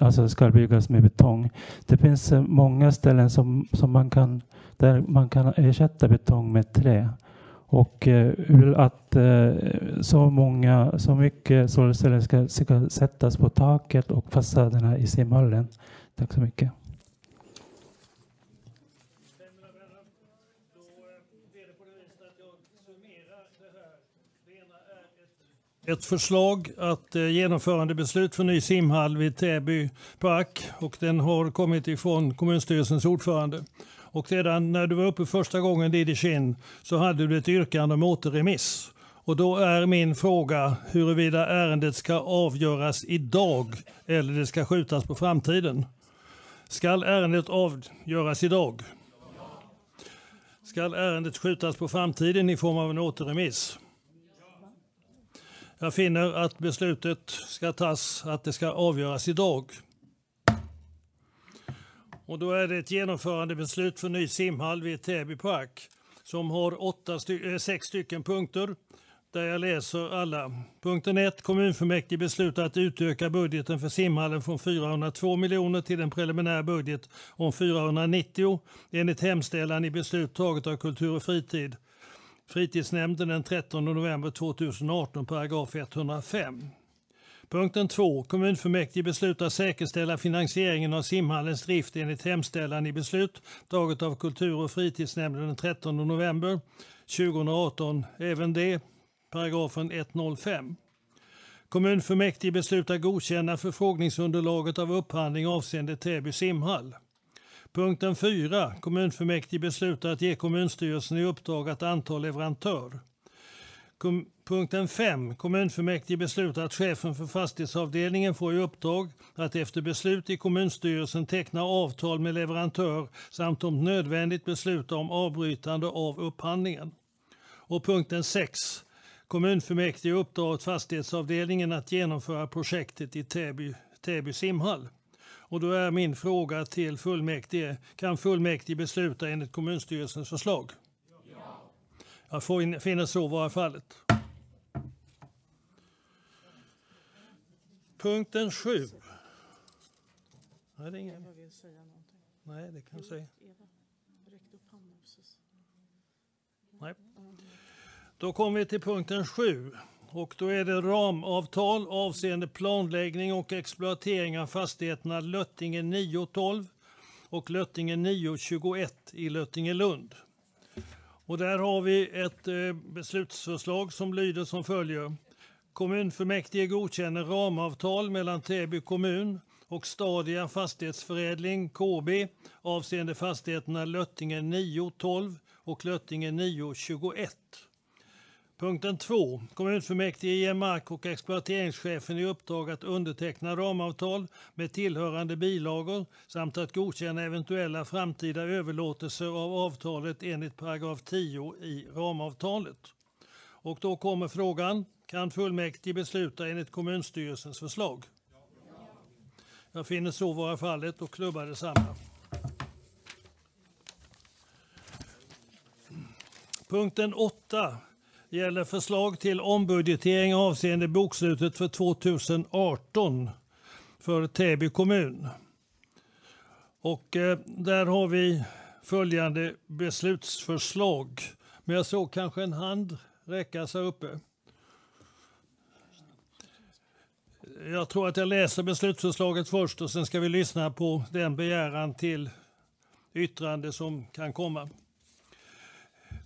alltså ska byggas med betong. Det finns många ställen som, som man kan, där man kan ersätta betong med trä. Och vi vill att eh, så många, så mycket solceller ska, ska sättas på taket och fasaderna i simhallen. Tack så mycket. Ett förslag att genomförandebeslut genomförande beslut för ny simhall vid Täby park och den har kommit ifrån kommunstyrelsens ordförande. Och sedan när du var uppe första gången Didi Kinn så hade du ett yrkande om återremiss. Och då är min fråga huruvida ärendet ska avgöras idag eller det ska skjutas på framtiden. Skall ärendet avgöras idag? Skall ärendet skjutas på framtiden i form av en återremiss? Jag finner att beslutet ska tas, att det ska avgöras idag. Och då är det ett genomförandebeslut för ny simhall vid Täby park som har åtta sty eh, sex stycken punkter där jag läser alla. Punkten 1. Kommunfullmäktige beslutar att utöka budgeten för simhallen från 402 miljoner till en preliminär budget om 490 enligt hemställan i beslut taget av Kultur och fritid. Fritidsnämnden den 13 november 2018, paragraf 105. Punkten 2. Kommunfullmäktige beslutar säkerställa finansieringen av simhallens drift enligt hemställan i beslut taget av Kultur och fritidsnämnden den 13 november 2018. Även det paragrafen 105. Kommunfullmäktige beslutar godkänna förfrågningsunderlaget av upphandling avseende Täby simhall. Punkten 4. Kommunfullmäktige beslutar att ge kommunstyrelsen i uppdrag att anta leverantör. Kom Punkten 5. Kommunfullmäktige beslutar att chefen för fastighetsavdelningen får i uppdrag att efter beslut i kommunstyrelsen teckna avtal med leverantör samt om nödvändigt besluta om avbrytande av upphandlingen. Och punkten 6. Kommunfullmäktige uppdrar åt fastighetsavdelningen att genomföra projektet i Täby, Täby simhall. Och då är min fråga till fullmäktige, kan fullmäktige besluta enligt kommunstyrelsens förslag? Ja. Jag får finner så vara fallet. Punkten 7. Nej, det ingen. Nej, det kan jag säga. Nej. Då kommer vi till punkten 7. Och då är det ramavtal avseende planläggning och exploatering av fastigheterna Löttinge 912 och Löttinge 921 i Löttingelund. Och där har vi ett eh, beslutsförslag som lyder som följer. Kommunfullmäktige godkänner ramavtal mellan Täby kommun och Stadia Fastighetsförädling KB avseende fastigheterna Löttinge 912 och Löttinge 921. Punkten 2. Kommunfullmäktige ger mark och exploateringschefen i uppdrag att underteckna ramavtal med tillhörande bilagor samt att godkänna eventuella framtida överlåtelser av avtalet enligt paragraf 10 i ramavtalet. Och då kommer frågan, kan fullmäktige besluta enligt kommunstyrelsens förslag? Jag finner så vara fallet och klubbar detsamma. Punkten 8 gäller förslag till ombudgetering avseende bokslutet för 2018 för Täby kommun. Och eh, där har vi följande beslutsförslag. Men jag såg kanske en hand räckas här uppe. Jag tror att jag läser beslutsförslaget först och sen ska vi lyssna på den begäran till yttrande som kan komma.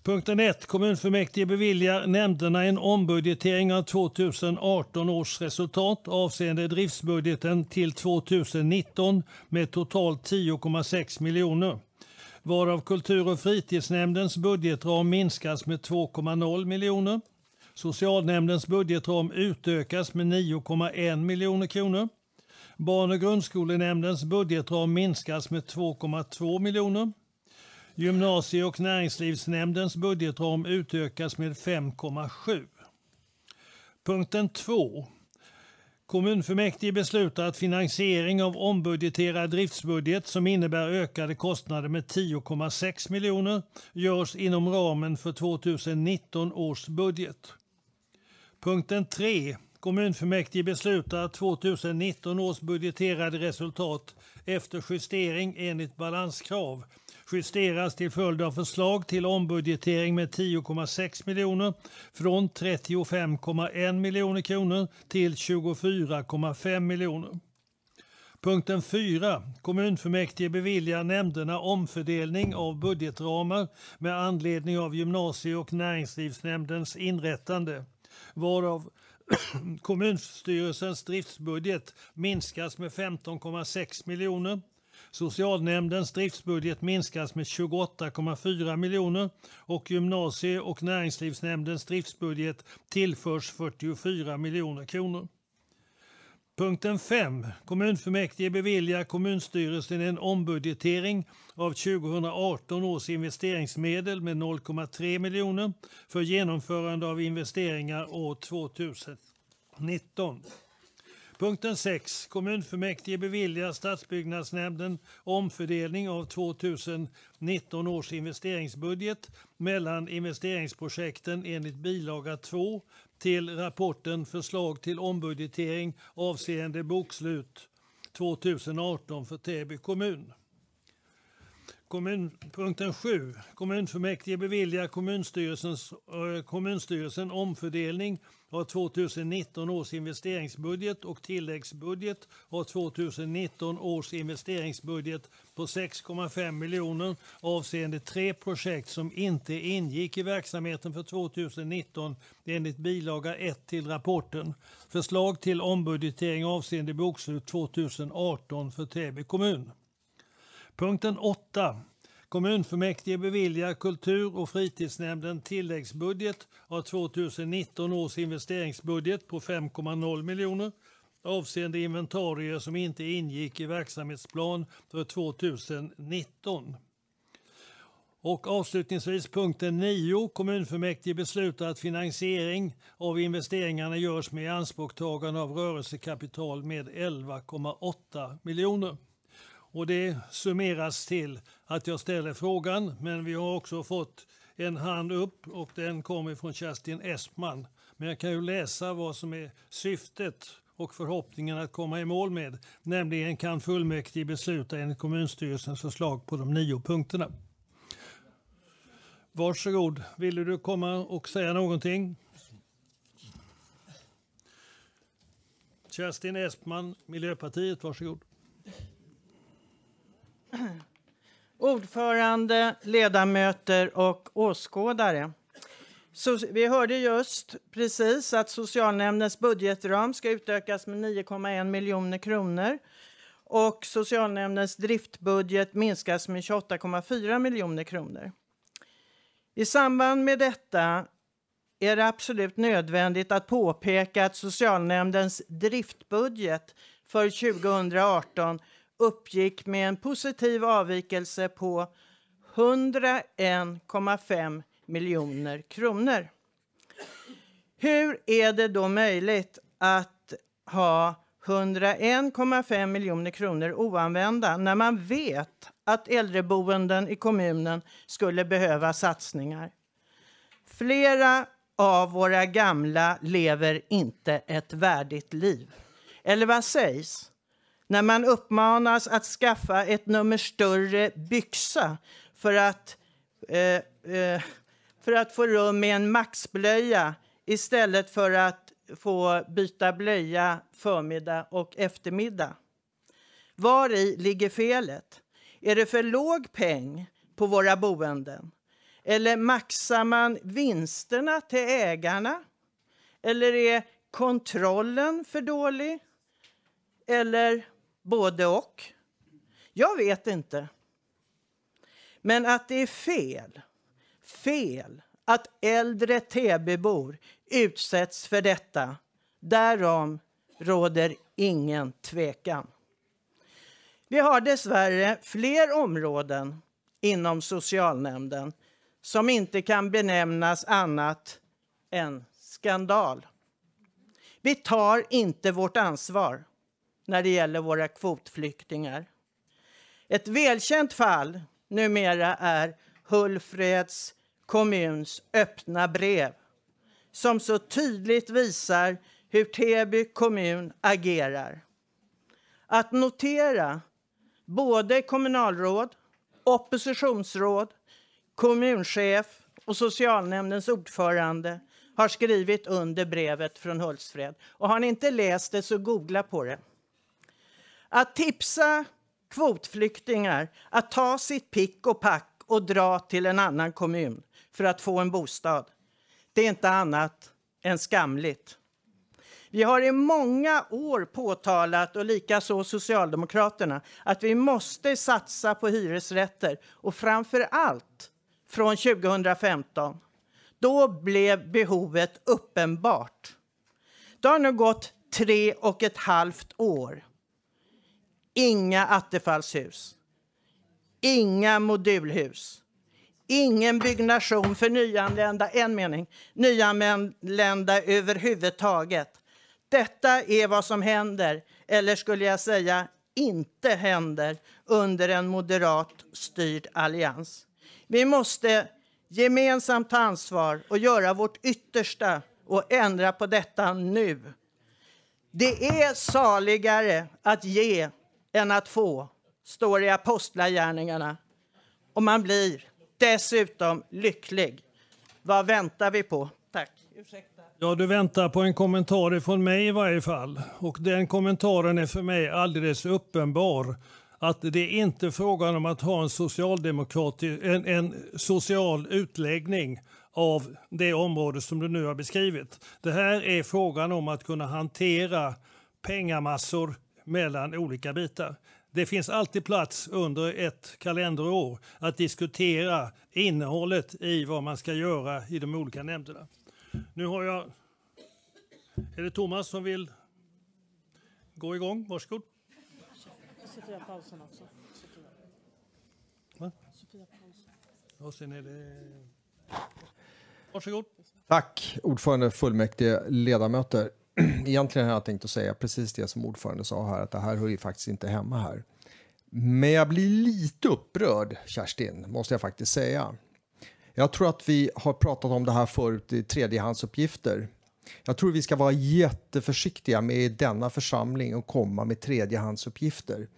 Punkten 1. Kommunfullmäktige beviljar nämnderna en ombudgetering av 2018 års resultat avseende driftsbudgeten till 2019 med totalt 10,6 miljoner varav kultur och fritidsnämndens budgetram minskas med 2,0 miljoner. Socialnämndens budgetram utökas med 9,1 miljoner kronor. Barn och grundskolenämndens budgetram minskas med 2,2 miljoner. Gymnasie och näringslivsnämndens budgetram utökas med 5,7. Punkten 2. Kommunfullmäktige beslutar att finansiering av ombudgeterad driftsbudget som innebär ökade kostnader med 10,6 miljoner görs inom ramen för 2019 års budget. Punkten 3. Kommunfullmäktige beslutar att 2019 års budgeterade resultat efter justering enligt balanskrav justeras till följd av förslag till ombudgetering med 10,6 miljoner från 35,1 miljoner kronor till 24,5 miljoner. Punkten 4. Kommunfullmäktige beviljar nämnderna omfördelning av budgetramar med anledning av gymnasie och näringslivsnämndens inrättande, varav (clears throat) kommunstyrelsens driftsbudget minskas med 15,6 miljoner. Socialnämndens driftsbudget minskas med 28,4 miljoner och gymnasie och näringslivsnämndens driftsbudget tillförs 44 miljoner kronor. Punkten 5. Kommunfullmäktige beviljar kommunstyrelsen en ombudgetering av 2018 års investeringsmedel med 0,3 miljoner för genomförande av investeringar år 2019. Punkten 6. Kommunfullmäktige beviljar Stadsbyggnadsnämnden omfördelning av 2019 års investeringsbudget mellan investeringsprojekten enligt bilaga 2 till rapporten Förslag till ombudgetering avseende bokslut 2018 för Täby kommun. Kommun, punkten 7. Kommunfullmäktige beviljar eh, kommunstyrelsen omfördelning har 2019 års investeringsbudget och tilläggsbudget har 2019 års investeringsbudget på 6,5 miljoner avseende tre projekt som inte ingick i verksamheten för 2019 enligt bilaga 1 till rapporten. Förslag till ombudgetering avseende bokslut 2018 för Täby kommun. Punkten 8. Kommunfullmäktige beviljar kultur och fritidsnämnden tilläggsbudget av 2019 års investeringsbudget på 5,0 miljoner avseende inventarier som inte ingick i verksamhetsplan för 2019. Och avslutningsvis punkten 9. Kommunfullmäktige beslutar att finansiering av investeringarna görs med ianspråktagande av rörelsekapital med 11,8 miljoner. Och det summeras till att jag ställer frågan, men vi har också fått en hand upp och den kommer från Kerstin Espman. Men jag kan ju läsa vad som är syftet och förhoppningen att komma i mål med, nämligen kan fullmäktige besluta enligt kommunstyrelsens förslag på de nio punkterna. Varsågod, ville du komma och säga någonting? Kerstin Espman, Miljöpartiet, varsågod. (clears throat) Ordförande, ledamöter och åskådare. Så vi hörde just precis att socialnämndens budgetram ska utökas med 9,1 miljoner kronor och socialnämndens driftbudget minskas med 28,4 miljoner kronor. I samband med detta är det absolut nödvändigt att påpeka att socialnämndens driftbudget för 2018 uppgick med en positiv avvikelse på 101,5 miljoner kronor. Hur är det då möjligt att ha 101,5 miljoner kronor oanvända när man vet att äldreboenden i kommunen skulle behöva satsningar? Flera av våra gamla lever inte ett värdigt liv. Eller vad sägs? När man uppmanas att skaffa ett nummer större byxa för att, eh, eh, för att få rum med en maxblöja istället för att få byta blöja förmiddag och eftermiddag. Var i ligger felet? Är det för låg peng på våra boenden? Eller maxar man vinsterna till ägarna? Eller är kontrollen för dålig? Eller Både och? Jag vet inte. Men att det är fel, fel att äldre Täbybor utsätts för detta, därom råder ingen tvekan. Vi har dessvärre fler områden inom socialnämnden som inte kan benämnas annat än skandal. Vi tar inte vårt ansvar när det gäller våra kvotflyktingar. Ett välkänt fall numera är Hultsfreds kommuns öppna brev som så tydligt visar hur Täby kommun agerar. Att notera både kommunalråd, oppositionsråd, kommunchef och socialnämndens ordförande har skrivit under brevet från Hultsfred. Och har ni inte läst det så googla på det. Att tipsa kvotflyktingar att ta sitt pick och pack och dra till en annan kommun för att få en bostad, det är inte annat än skamligt. Vi har i många år påtalat, och likaså Socialdemokraterna, att vi måste satsa på hyresrätter och framför allt från 2015. Då blev behovet uppenbart. Det har nu gått tre och ett halvt år. Inga attefallshus. Inga modulhus. Ingen byggnation för nyanlända, en mening, nyanlända överhuvudtaget. Detta är vad som händer, eller skulle jag säga inte händer, under en moderat styrd allians. Vi måste gemensamt ta ansvar och göra vårt yttersta och ändra på detta nu. Det är saligare att ge än att få, står i Apostlagärningarna. Och man blir dessutom lycklig. Vad väntar vi på? Tack. Ursäkta. Ja, du väntar på en kommentar från mig i varje fall. Och den kommentaren är för mig alldeles uppenbar. Att det är inte frågan om att ha en, socialdemokratisk, en, en social utläggning av det område som du nu har beskrivit. Det här är frågan om att kunna hantera pengamassor mellan olika bitar. Det finns alltid plats under ett kalenderår att diskutera innehållet i vad man ska göra i de olika nämnderna. Nu har jag... Är det Thomas som vill gå igång? Varsågod. Sofia Paulsson också. Va? Sofia. Och sen är det... Varsågod. Tack, ordförande, fullmäktige, ledamöter. (clears throat) Egentligen har jag tänkt att säga precis det som ordförande sa här, att det här hör ju faktiskt inte hemma här. Men jag blir lite upprörd, Kerstin, måste jag faktiskt säga. Jag tror att vi har pratat om det här förut i tredjehandsuppgifter. Jag tror vi ska vara jätteförsiktiga med denna församling att komma med tredjehandsuppgifter.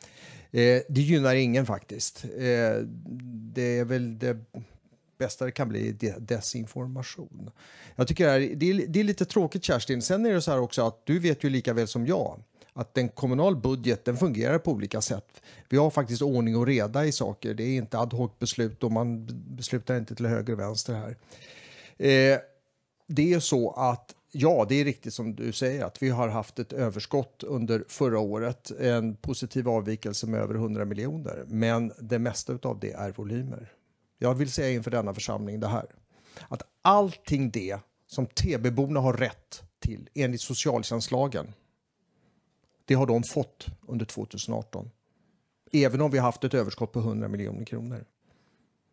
Eh, det gynnar ingen faktiskt. Eh, det är väl det bästa det kan bli desinformation. Jag tycker det är, det är, det är lite tråkigt Kerstin. Sen är det så här också att du vet ju lika väl som jag att en kommunal budget den fungerar på olika sätt. Vi har faktiskt ordning och reda i saker. Det är inte ad hoc beslut och man beslutar inte till höger och vänster här. Eh, det är så att Ja, det är riktigt som du säger att vi har haft ett överskott under förra året, en positiv avvikelse med över 100 miljoner. Men det mesta av det är volymer. Jag vill säga inför denna församling det här. Att allting det som TB-borna har rätt till enligt socialtjänstlagen, det har de fått under 2018. Även om vi har haft ett överskott på 100 miljoner kronor.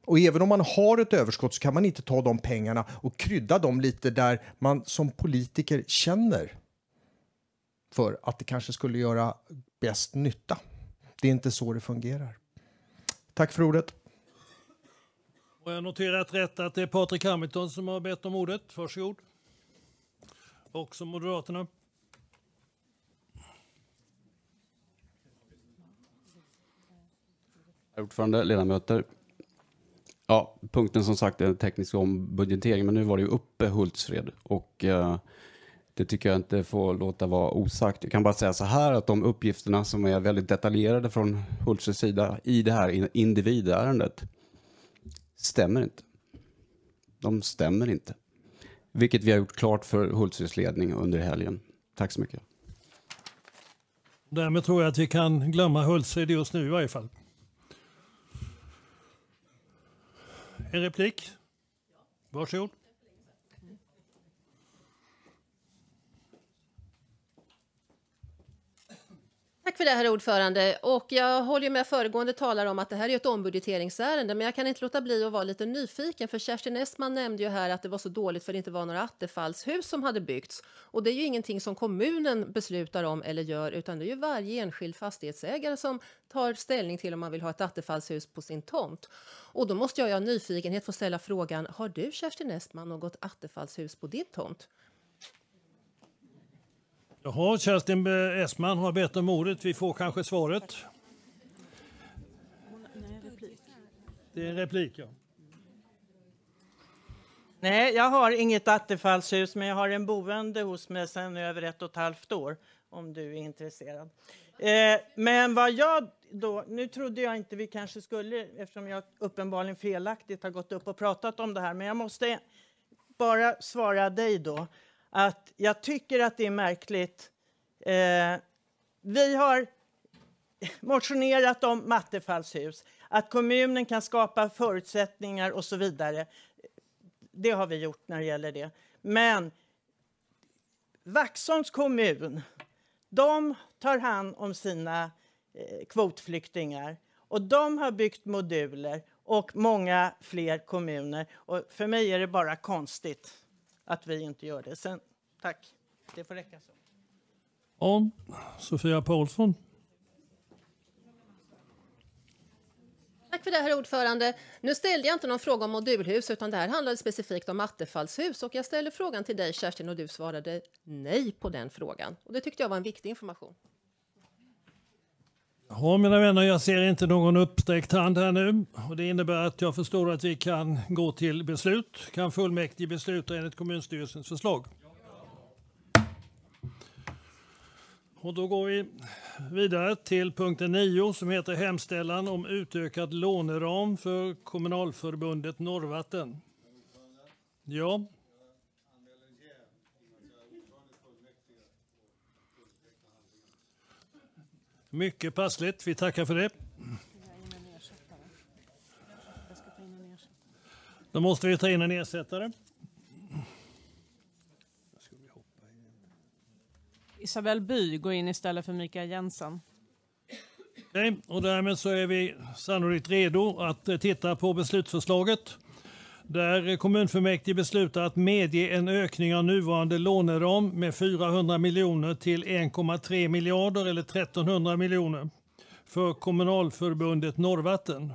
Och även om man har ett överskott så kan man inte ta de pengarna och krydda dem lite där man som politiker känner för att det kanske skulle göra bäst nytta. Det är inte så det fungerar. Tack för ordet. Har jag noterat rätt att det är Patrik Hamilton som har bett om ordet. Varsågod. Också Moderaterna. Herr ordförande, ledamöter. Ja, punkten som sagt är teknisk ombudgetering, men nu var det ju uppe Hultsfred och eh, det tycker jag inte får låta vara osagt. Jag kan bara säga så här att de uppgifterna som är väldigt detaljerade från Hultsfreds sida i det här individärendet stämmer inte. De stämmer inte. Vilket vi har gjort klart för Hultsfreds ledning under helgen. Tack så mycket. Därmed tror jag att vi kan glömma Hultsfred just nu i varje fall. En replik? Varsågod. Tack för det, herr ordförande. Och jag håller med föregående talare om att det här är ett ombudgeteringsärende, men jag kan inte låta bli att vara lite nyfiken, för Kerstin Estman nämnde ju här att det var så dåligt för det inte var några attefallshus som hade byggts. Och det är ju ingenting som kommunen beslutar om eller gör, utan det är ju varje enskild fastighetsägare som tar ställning till om man vill ha ett attefallshus på sin tomt. Och då måste jag av nyfikenhet få ställa frågan, har du Kerstin Estman något attefallshus på din tomt? Jaha, Kerstin Essman har bett om ordet. Vi får kanske svaret. Det är en replik, ja. Nej, jag har inget attefallshus, men jag har en boende hos mig sedan över ett och ett halvt år, om du är intresserad. Eh, men vad jag då, nu trodde jag inte vi kanske skulle, eftersom jag uppenbarligen felaktigt har gått upp och pratat om det här, men jag måste bara svara dig då att jag tycker att det är märkligt. Eh, vi har motionerat om Mattefallshus, att kommunen kan skapa förutsättningar och så vidare. Det har vi gjort när det gäller det. Men Vaxholms kommun, de tar hand om sina eh, kvotflyktingar och de har byggt moduler och många fler kommuner. Och för mig är det bara konstigt att vi inte gör det. Sen, tack. Det får räcka så. Ja, Sofia Paulsson. Tack för det, herr ordförande. Nu ställde jag inte någon fråga om modulhus, utan det här handlade specifikt om attefallshus. Och jag ställde frågan till dig, Kerstin, och du svarade nej på den frågan. Och det tyckte jag var en viktig information. Ja, mina vänner, jag ser inte någon uppsträckt hand här nu. Och det innebär att jag förstår att vi kan gå till beslut. Kan fullmäktige besluta enligt kommunstyrelsens förslag? Och då går vi vidare till punkten 9 som heter hemställan om utökad låneram för kommunalförbundet Norrvatten. Ja. Mycket passligt. Vi tackar för det. Då måste vi ta in en ersättare. Isabel By går in istället för Mikael Jensen. Okej, och därmed så är vi sannolikt redo att eh, titta på beslutsförslaget. Där kommunfullmäktige beslutar att medge en ökning av nuvarande låneram med 400 miljoner till 1,3 miljarder eller 1300 miljoner för kommunalförbundet Norrvatten.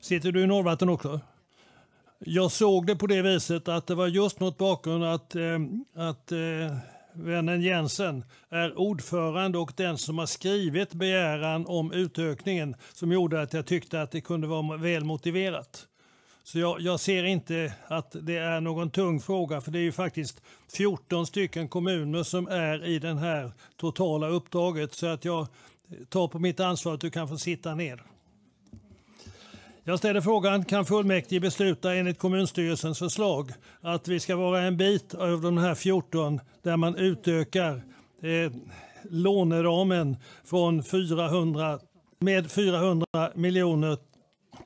Sitter du i Norrvatten också? Jag såg det på det viset att det var just mot bakgrund att, eh, att eh, vännen Jensen är ordförande och den som har skrivit begäran om utökningen som gjorde att jag tyckte att det kunde vara väl motiverat. Så jag, jag, ser inte att det är någon tung fråga för det är ju faktiskt 14 stycken kommuner som är i det här totala uppdraget så att jag tar på mitt ansvar att du kan få sitta ner. Jag ställer frågan, kan fullmäktige besluta enligt kommunstyrelsens förslag att vi ska vara en bit av de här 14 där man utökar eh, låneramen från 400, med 400 miljoner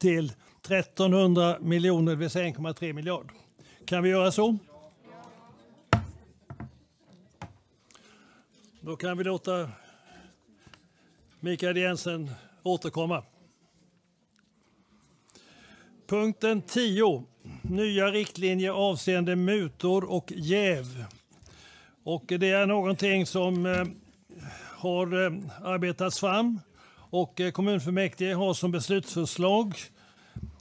till 1300 miljoner, det vill säga 1,3 miljard. Kan vi göra så? Då kan vi låta Mikael Jensen återkomma. Punkten 10. Nya riktlinjer avseende mutor och jäv. Och det är någonting som eh, har eh, arbetats fram och eh, kommunfullmäktige har som beslutsförslag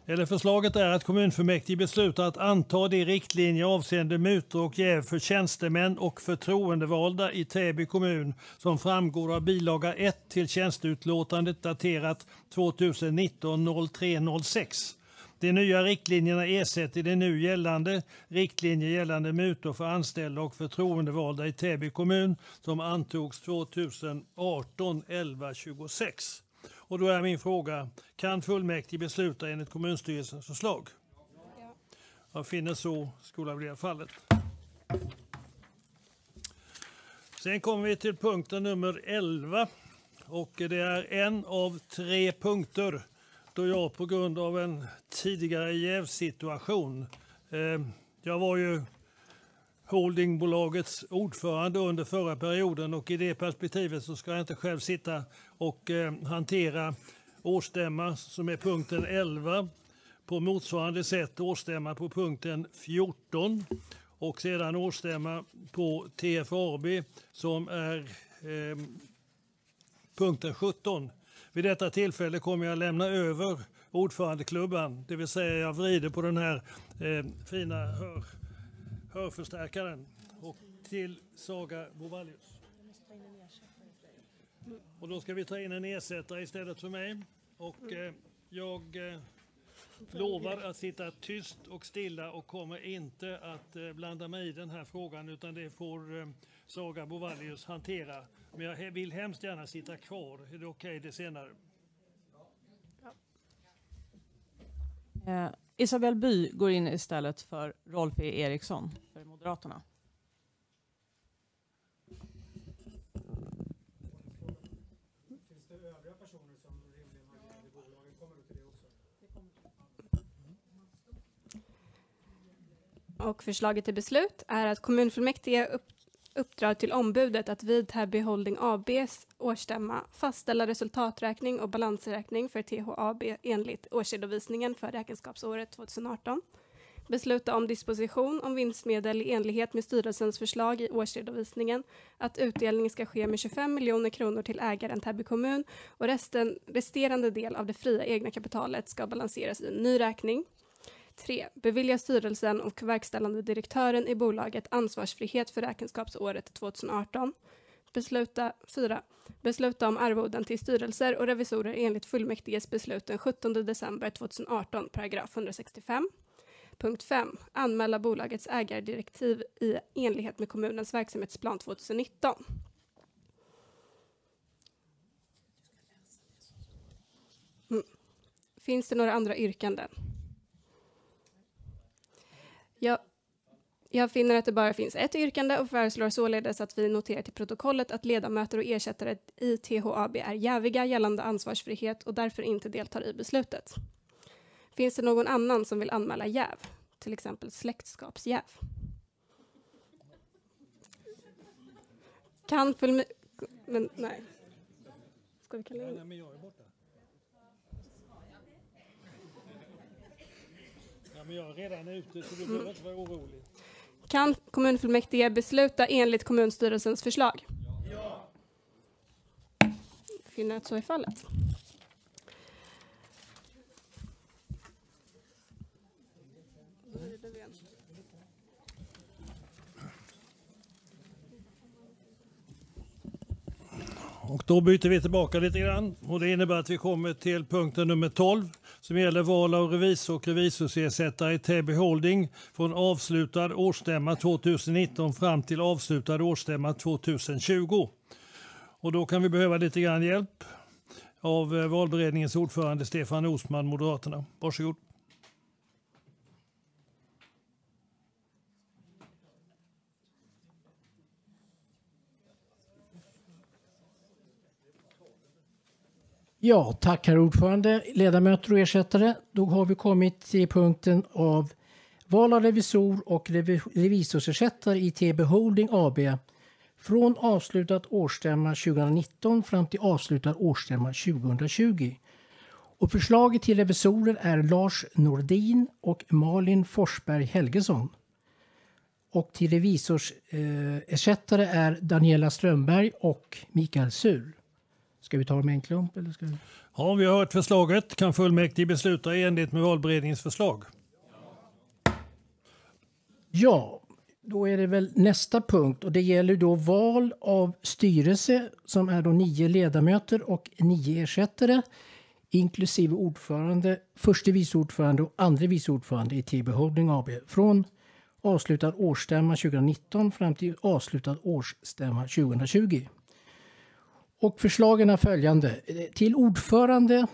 eller förslaget är att kommunfullmäktige beslutar att anta de riktlinjer avseende mutor och jäv för tjänstemän och förtroendevalda i Täby kommun som framgår av bilaga 1 till tjänsteutlåtandet daterat 2019 03 06. De nya riktlinjerna ersätter de nu gällande riktlinjer gällande mutor för anställda och förtroendevalda i Täby kommun som antogs 2018 11 26. Och då är min fråga, kan fullmäktige besluta enligt kommunstyrelsens förslag? Jag finner så skulle bli fallet. Sen kommer vi till punkten nummer 11 och det är en av tre punkter då jag på grund av en tidigare jävsituation, eh, jag var ju holdingbolagets ordförande under förra perioden och i det perspektivet så ska jag inte själv sitta och eh, hantera årsstämma som är punkten 11 på motsvarande sätt årsstämma på punkten 14 och sedan årsstämma på TFAB som är eh, punkten 17. Vid detta tillfälle kommer jag att lämna över ordförandeklubban, det vill säga jag vrider på den här eh, fina hör, hörförstärkaren. Och till Saga Bovallius. Och då ska vi ta in en ersättare istället för mig. Och eh, jag eh, lovar att sitta tyst och stilla och kommer inte att eh, blanda mig i den här frågan utan det får eh, Saga Bovallius hantera. Men jag vill hemskt gärna sitta kvar. Är det okej det senare? Eh, Isabel By går in istället för Rolf E. Eriksson för Moderaterna. Och förslaget till beslut är att kommunfullmäktige upp, uppdrar till ombudet att vid Täby Holding ABs årsstämma fastställa resultaträkning och balansräkning för THAB enligt årsredovisningen för räkenskapsåret 2018. Besluta om disposition om vinstmedel i enlighet med styrelsens förslag i årsredovisningen att utdelning ska ske med 25 miljoner kronor till ägaren Täby kommun och resten, resterande del av det fria egna kapitalet ska balanseras i en ny räkning. 3. Bevilja styrelsen och verkställande direktören i bolaget ansvarsfrihet för räkenskapsåret 2018. Besluta 4. Besluta om arvoden till styrelser och revisorer enligt fullmäktiges beslut den 17 december 2018, paragraf 165. Punkt 5. Anmäla bolagets ägardirektiv i enlighet med kommunens verksamhetsplan 2019. Mm. Finns det några andra yrkanden? Jag, jag finner att det bara finns ett yrkande och föreslår således att vi noterar till protokollet att ledamöter och ersättare i THAB är jäviga gällande ansvarsfrihet och därför inte deltar i beslutet. Finns det någon annan som vill anmäla jäv? Till exempel släktskapsjäv? Kan fullmäktige... Men nej. Ska vi kalla in? Nej, men jag är borta. Ja, men jag är redan ute så du behöver inte vara orolig. Kan kommunfullmäktige besluta enligt kommunstyrelsens förslag? Ja. Finner att så är fallet. Och då byter vi tillbaka lite grann och det innebär att vi kommer till punkten nummer 12 som gäller val av revisor och revisorsersättare i Täby Holding från avslutad årsstämma 2019 fram till avslutad årsstämma 2020. Och då kan vi behöva lite grann hjälp av eh, valberedningens ordförande Stefan Osman, Moderaterna. Varsågod. Ja, tack herr ordförande, ledamöter och ersättare. Då har vi kommit till punkten av val av revisor och revisorsersättare i TB Holding AB från avslutad årsstämma 2019 fram till avslutad årsstämma 2020. Och förslaget till revisorer är Lars Nordin och Malin Forsberg Helgesson. Och till revisorsersättare eh, är Daniela Strömberg och Mikael Sur. Ska vi ta dem i en klump? Eller ska vi... Ja, vi har hört förslaget. Kan fullmäktige besluta i enlighet med valberedningens förslag? Ja, då är det väl nästa punkt och det gäller då val av styrelse som är då nio ledamöter och nio ersättare inklusive ordförande, förste vice ordförande och andra vice ordförande i TB Holding AB från avslutad årsstämma 2019 fram till avslutad årsstämma 2020. Och förslagen är följande. Till ordförande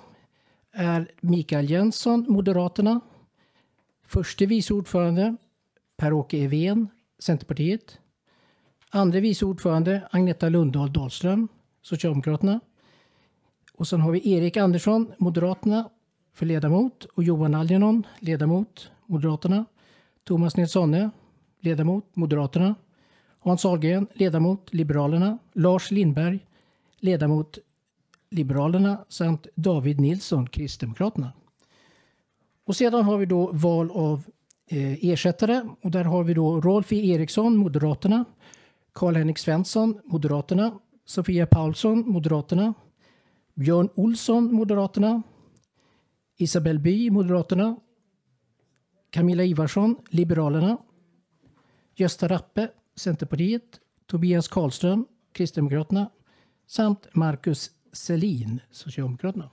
är Mikael Jönsson, Moderaterna. Förste vice ordförande Per-Åke Evén, Centerpartiet. Andre vice ordförande Agneta Lundahl Dahlström, Socialdemokraterna. Och sen har vi Erik Andersson, Moderaterna, för ledamot. Och Johan Algernon, ledamot, Moderaterna. Thomas Nilsson, ledamot, Moderaterna. Hans Ahlgren, ledamot, Liberalerna. Lars Lindberg, ledamot Liberalerna samt David Nilsson, Kristdemokraterna. Och sedan har vi då val av eh, ersättare. Och där har vi då Rolf E. Eriksson, Moderaterna, Karl-Henrik Svensson, Moderaterna, Sofia Paulsson, Moderaterna, Björn Olsson, Moderaterna, Isabel By, Moderaterna, Camilla Ivarsson, Liberalerna, Gösta Rappe, Centerpartiet, Tobias Karlström, Kristdemokraterna samt Marcus Selin, Socialdemokraterna.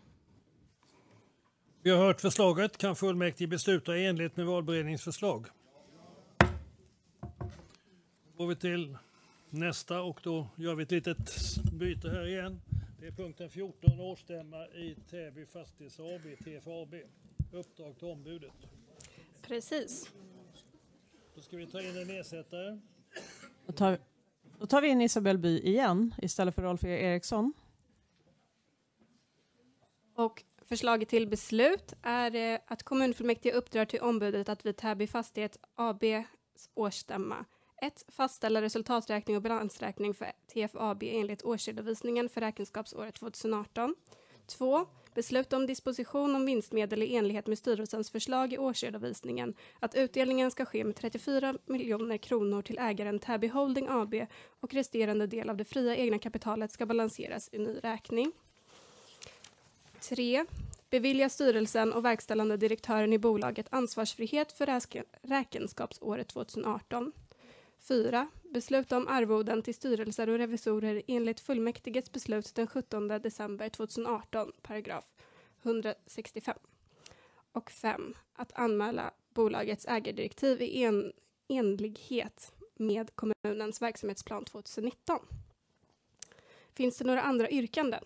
Vi har hört förslaget. Kan fullmäktige besluta i enlighet med valberedningens förslag? Då går vi till nästa och då gör vi ett litet byte här igen. Det är punkten 14, årsstämma i Täby Fastighets AB, TFAB. Uppdrag till ombudet. Precis. Då ska vi ta in en ersättare. Då tar, då tar vi in Isabel By igen istället för Rolf Eriksson. Och förslaget till beslut är eh, att kommunfullmäktige uppdrar till ombudet att vid Täby Fastighet ABs årsstämma 1. Fastställa resultaträkning och balansräkning för TFAB enligt årsredovisningen för räkenskapsåret 2018. 2. Beslut om disposition om vinstmedel i enlighet med styrelsens förslag i årsredovisningen att utdelningen ska ske med 34 miljoner kronor till ägaren Täby Holding AB och resterande del av det fria egna kapitalet ska balanseras i ny räkning. 3. Bevilja styrelsen och verkställande direktören i bolaget ansvarsfrihet för räkenskapsåret 2018. 4. Besluta om arvoden till styrelser och revisorer enligt fullmäktiges beslut den 17 december 2018, paragraf 165. Och 5. Att anmäla bolagets ägardirektiv i en, enlighet med kommunens verksamhetsplan 2019. Finns det några andra yrkanden?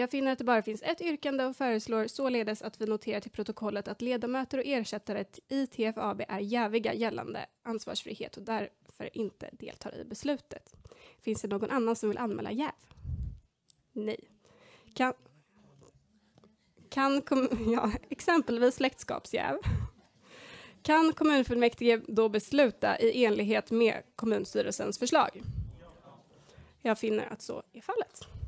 Jag finner att det bara finns ett yrkande och föreslår således att vi noterar till protokollet att ledamöter och ersättare i TFAB är jäviga gällande ansvarsfrihet och därför inte deltar i beslutet. Finns det någon annan som vill anmäla jäv? Nej. Kan, kan kom, (laughs) ja, exempelvis släktskapsjäv. Kan kommunfullmäktige då besluta i enlighet med kommunstyrelsens förslag? Jag finner att så är fallet.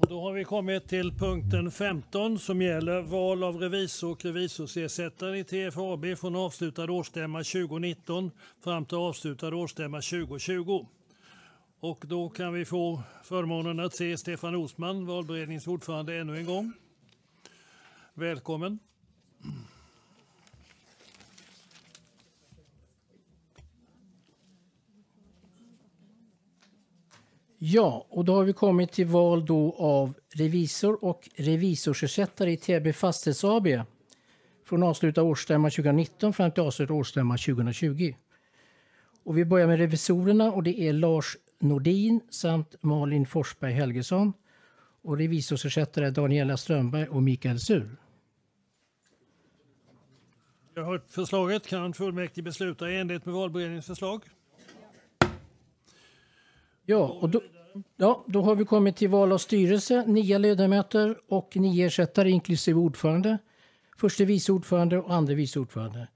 Och då har vi kommit till punkten 15 som gäller val av revisor och revisorsersättare i TFAB från avslutad årsstämma 2019 fram till avslutad årsstämma 2020. Och då kan vi få förmånen att se Stefan Osman, valberedningens ordförande, ännu en gång. Välkommen. Ja, och då har vi kommit till val då av revisor och revisorsersättare i TB Fastighets AB från avslutad årsstämma 2019 fram till avslutad årsstämma 2020. Och vi börjar med revisorerna och det är Lars Nordin samt Malin Forsberg Helgesson och revisorsersättare Daniela Strömberg och Mikael Sur. Jag har hört förslaget. Kan fullmäktige besluta i enlighet med valberedningens förslag? Ja, och då, ja, då har vi kommit till val av styrelse, nio ledamöter och nio ersättare inklusive ordförande, förste vice ordförande och andre vice ordförande.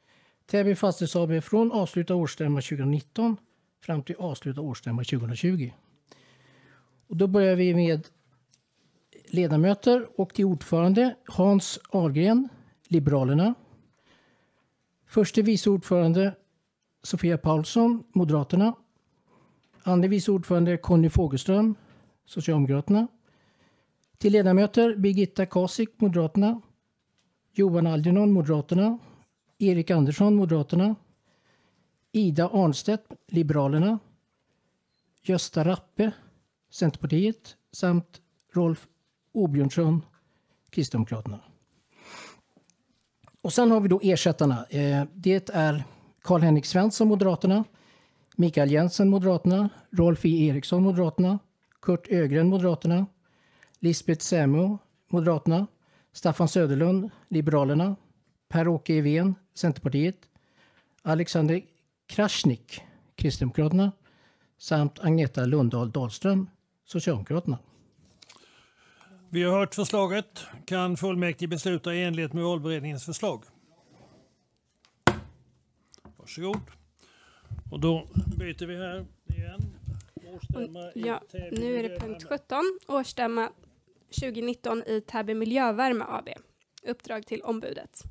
Täby Fastighets AB från avslutad årsstämma 2019 fram till avslutad årsstämma 2020. Och då börjar vi med ledamöter och till ordförande Hans Ahlgren, Liberalerna. Förste vice ordförande Sofia Paulsson, Moderaterna. Andre vice ordförande Conny Fogelström, Socialdemokraterna. Till ledamöter Birgitta Kasik, Moderaterna. Johan Algernon, Moderaterna. Erik Andersson, Moderaterna. Ida Arnstedt, Liberalerna. Gösta Rappe, Centerpartiet. Samt Rolf Åbjörnsson, Kristdemokraterna. Och sen har vi då ersättarna. Eh, det är Karl-Henrik Svensson, Moderaterna. Mikael Jensen, Moderaterna. Rolf E Eriksson, Moderaterna. Kurt Ögren, Moderaterna. Lisbeth Sämo, Moderaterna. Staffan Söderlund, Liberalerna. Per-Åke Evén, Centerpartiet. Alexander Krasnik, Kristdemokraterna. Samt Agneta Lundahl Dahlström, Socialdemokraterna. Vi har hört förslaget. Kan fullmäktige besluta i enlighet med valberedningens förslag? Varsågod. Och då byter vi här igen. Årsstämma i Ja, Täby nu är det punkt 17, årsstämma 2019 i Täby Miljövärme AB. Uppdrag till ombudet.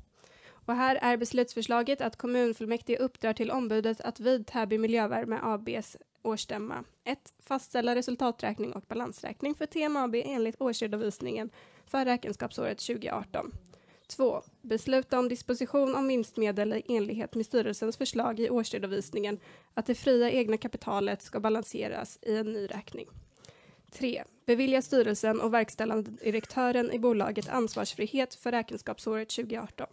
Och här är beslutsförslaget att kommunfullmäktige uppdrar till ombudet att vid Täby Miljövärme ABs årsstämma 1. Fastställa resultaträkning och balansräkning för TMAB enligt årsredovisningen för räkenskapsåret 2018. 2. Besluta om disposition av vinstmedel i enlighet med styrelsens förslag i årsredovisningen att det fria egna kapitalet ska balanseras i en ny räkning. 3. Bevilja styrelsen och verkställande direktören i bolaget ansvarsfrihet för räkenskapsåret 2018.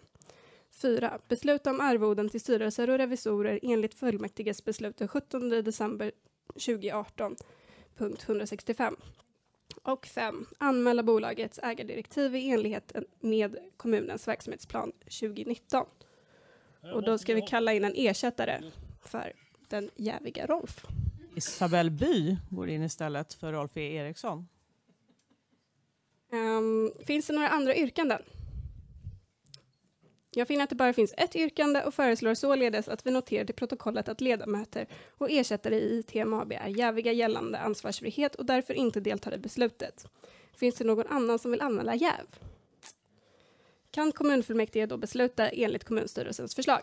4. Besluta om arvoden till styrelser och revisorer enligt fullmäktiges beslut den 17 december 2018, punkt 165. Och 5. Anmäla bolagets ägardirektiv i enlighet med kommunens verksamhetsplan 2019. Och då ska vi kalla in en ersättare för den jäviga Rolf. Isabelle By går in istället för Rolf E Eriksson. Ehm, finns det några andra yrkanden? Jag finner att det bara finns ett yrkande och föreslår således att vi noterar till protokollet att ledamöter och ersättare i ITM AB är jäviga gällande ansvarsfrihet och därför inte deltar i beslutet. Finns det någon annan som vill anmäla jäv? Kan kommunfullmäktige då besluta enligt kommunstyrelsens förslag?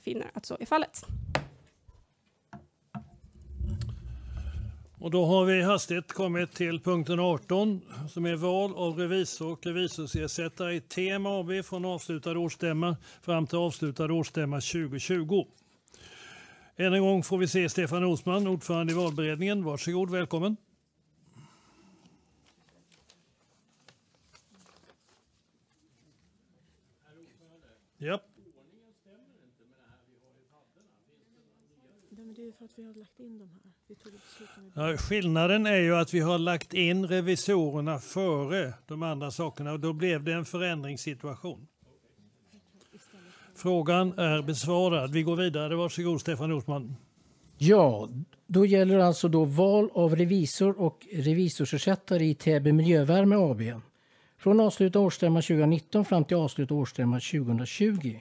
Finner att så är fallet. Och då har vi hastigt kommit till punkten 18 som är val av revisor och revisorsersättare i TM AB från avslutad årsstämma fram till avslutad årsstämma 2020. Än en gång får vi se Stefan Osman, ordförande i valberedningen. Varsågod, välkommen. Ja. Är för att vi har lagt in de här. Vi tog Ja, skillnaden är ju att vi har lagt in revisorerna före de andra sakerna och då blev det en förändringssituation. Frågan är besvarad. Vi går vidare. Varsågod Stefan Osman. Ja, då gäller alltså då val av revisor och revisorsersättare i Täby Miljövärme AB. Från avslutad årsstämma 2019 fram till avslutad årsstämma 2020.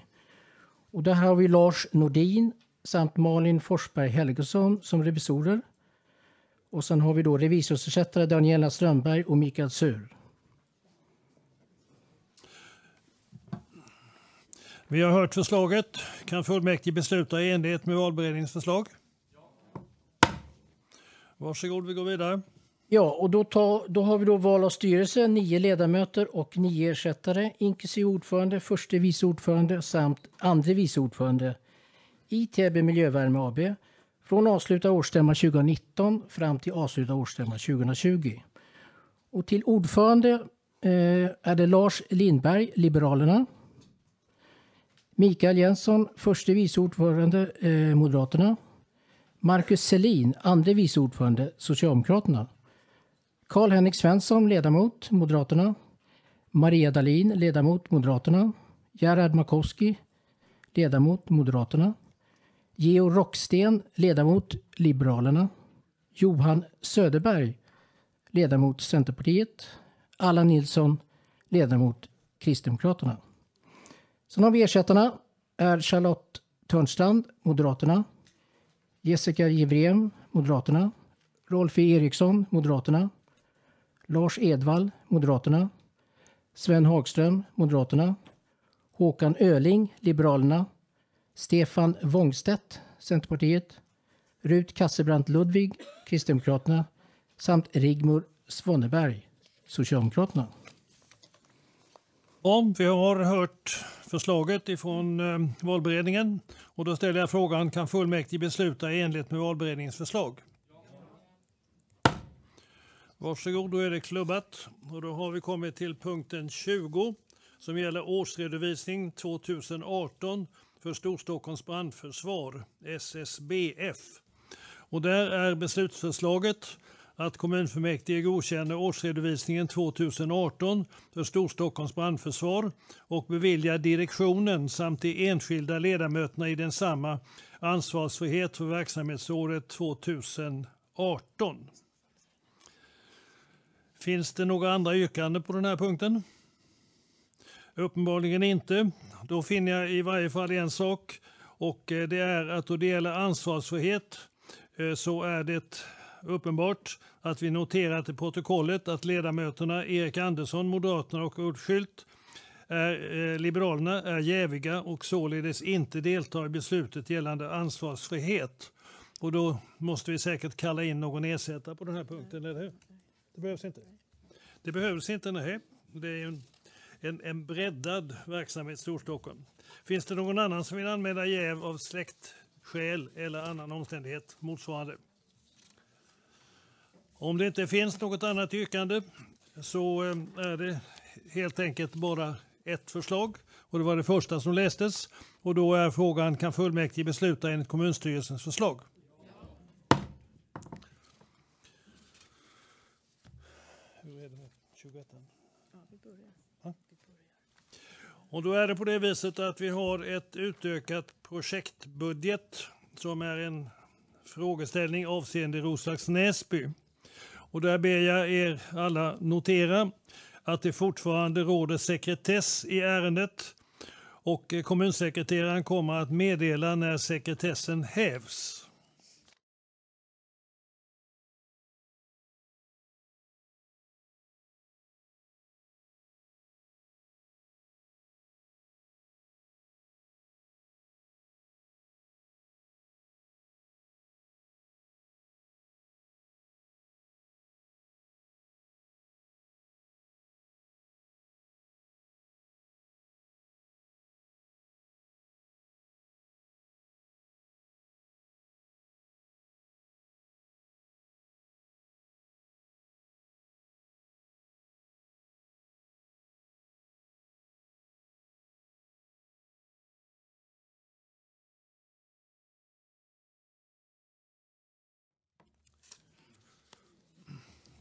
Och där har vi Lars Nordin samt Malin Forsberg Helgesson som revisorer. Och sen har vi då revisorsersättare Daniela Strömberg och Mikael Sur. Vi har hört förslaget. Kan fullmäktige besluta i enlighet med valberedningens förslag? Varsågod, vi går vidare. Ja, och då, ta, då har vi då val av styrelse, nio ledamöter och nio ersättare, inklusive ordförande, förste vice ordförande samt andre vice ordförande i Täby Miljövärme AB från avslutad årsstämma 2019 fram till avslutad årsstämma 2020. Och till ordförande eh, är det Lars Lindberg, Liberalerna. Mikael Jensson, förste vice ordförande, eh, Moderaterna. Marcus Selin, andre vice ordförande, Socialdemokraterna. Karl-Henrik Svensson, ledamot, Moderaterna. Maria Dalin, ledamot, Moderaterna. Gerhard Makowski, ledamot, Moderaterna. Geo Rocksten, ledamot, Liberalerna. Johan Söderberg, ledamot, Centerpartiet. Allan Nilsson, ledamot, Kristdemokraterna. Sen har vi ersättarna. är Charlotte Törnstrand, Moderaterna. Jessica Jevrem, Moderaterna. Rolf E. Eriksson, Moderaterna. Lars Edvall, Moderaterna. Sven Hagström, Moderaterna. Håkan Öling, Liberalerna. Stefan Wångstedt, Centerpartiet. Rut Kassebrandt Ludvig, Kristdemokraterna. Samt Rigmor Svanneberg, Socialdemokraterna. Om vi har hört förslaget ifrån eh, valberedningen och då ställer jag frågan kan fullmäktige besluta i enlighet med valberedningens förslag? Varsågod, då är det klubbat. Och då har vi kommit till punkten 20 som gäller årsredovisning 2018 för Storstockholms brandförsvar, SSBF. Och där är beslutsförslaget att kommunfullmäktige godkänner årsredovisningen 2018 för Storstockholms brandförsvar och beviljar direktionen samt de enskilda ledamöterna i densamma ansvarsfrihet för verksamhetsåret 2018. Finns det några andra yrkanden på den här punkten? Uppenbarligen inte. Då finner jag i varje fall en sak och eh, det är att då det gäller ansvarsfrihet eh, så är det uppenbart att vi noterar till protokollet att ledamöterna Erik Andersson, Moderaterna och Ulf Schüldt är, eh, Liberalerna är jäviga och således inte deltar i beslutet gällande ansvarsfrihet. Och då måste vi säkert kalla in någon ersättare på den här punkten, eller hur? Det behövs inte. Det behövs inte, nej. Det är en, en, en breddad verksamhet i Storstockholm. Finns det någon annan som vill anmäla jäv av släktskäl eller annan omständighet motsvarande? Om det inte finns något annat yrkande så eh, är det helt enkelt bara ett förslag och det var det första som lästes och då är frågan kan fullmäktige besluta enligt kommunstyrelsens förslag? Hur är det med 21? Och då är det på det viset att vi har ett utökat projektbudget som är en frågeställning avseende Roslags Näsby. Och där ber jag er alla notera att det fortfarande råder sekretess i ärendet och kommunsekreteraren kommer att meddela när sekretessen hävs.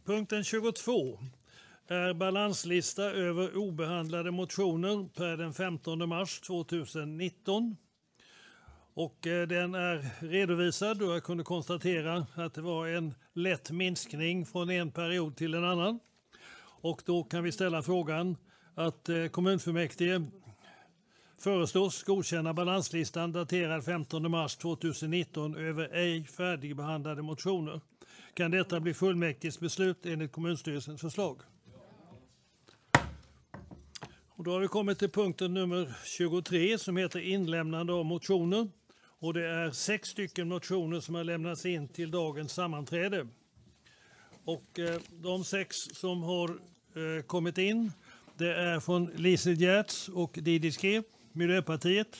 Punkten 22 är balanslista över obehandlade motioner per den 15 mars 2019. Och eh, den är redovisad och jag kunde konstatera att det var en lätt minskning från en period till en annan. Och då kan vi ställa frågan att eh, kommunfullmäktige föreslås godkänna balanslistan daterad 15 mars 2019 över ej färdigbehandlade motioner. Kan detta bli fullmäktiges beslut enligt kommunstyrelsens förslag? Och då har vi kommit till punkten nummer 23 som heter inlämnande av motioner. Och det är sex stycken motioner som har lämnats in till dagens sammanträde. Och eh, de sex som har eh, kommit in det är från Lise Gertz och Didis G, Miljöpartiet.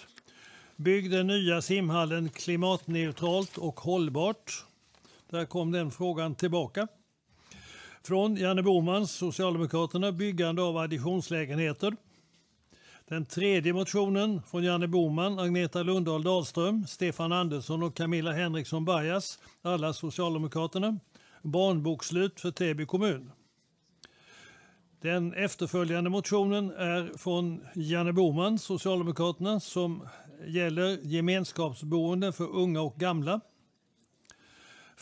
Bygg den nya simhallen klimatneutralt och hållbart. Där kom den frågan tillbaka. Från Janne Bomans, Socialdemokraterna, byggande av additionslägenheter. Den tredje motionen från Janne Boman, Agneta Lundahl Dahlström, Stefan Andersson och Camilla Henriksson Bajas, alla Socialdemokraterna. Barnbokslut för Täby kommun. Den efterföljande motionen är från Janne Boman, Socialdemokraterna, som gäller gemenskapsboende för unga och gamla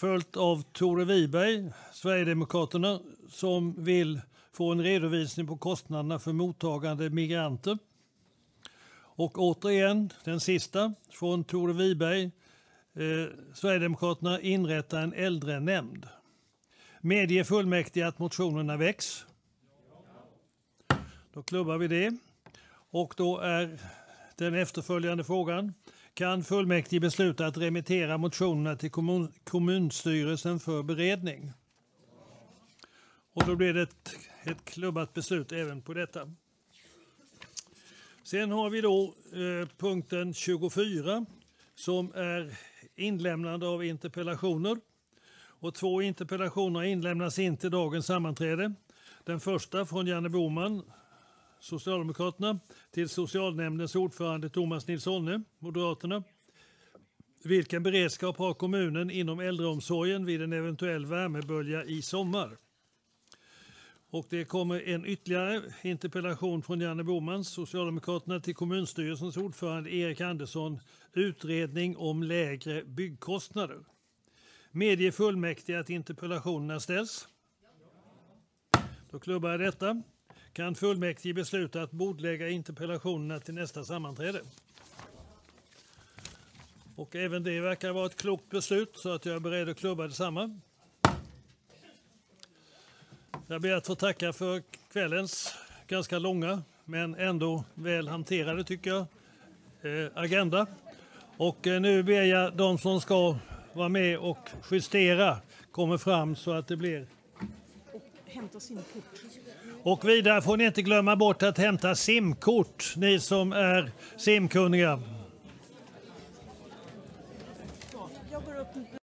följt av Tore Wiberg, Sverigedemokraterna, som vill få en redovisning på kostnaderna för mottagande migranter. Och återigen, den sista, från Tore Wiberg, eh, Sverigedemokraterna inrätta en äldrenämnd. Medger fullmäktige att motionerna väcks? Då klubbar vi det. Och då är den efterföljande frågan. Kan fullmäktige besluta att remittera motionerna till kommun, kommunstyrelsen för beredning? Och då blir det ett, ett klubbat beslut även på detta. Sen har vi då eh, punkten 24 som är inlämnande av interpellationer. Och två interpellationer har inlämnats in till dagens sammanträde. Den första från Janne Boman Socialdemokraterna, till socialnämndens ordförande Thomas Nilsson, eh, Moderaterna. Vilken beredskap har kommunen inom äldreomsorgen vid en eventuell värmebölja i sommar? Och det kommer en ytterligare interpellation från Janne Boman, Socialdemokraterna, till kommunstyrelsens ordförande Erik Andersson. Utredning om lägre byggkostnader. Medger fullmäktige att interpellationerna ställs? Då klubbar jag detta kan fullmäktige besluta att bordlägga interpellationerna till nästa sammanträde. Och även det verkar vara ett klokt beslut så att jag är beredd att klubba detsamma. Jag ber att få tacka för kvällens ganska långa men ändå väl hanterade tycker jag eh, agenda. Och eh, nu ber jag de som ska vara med och justera kommer fram så att det blir Hämta simkort. Och vidare får ni inte glömma bort att hämta simkort, ni som är simkunniga.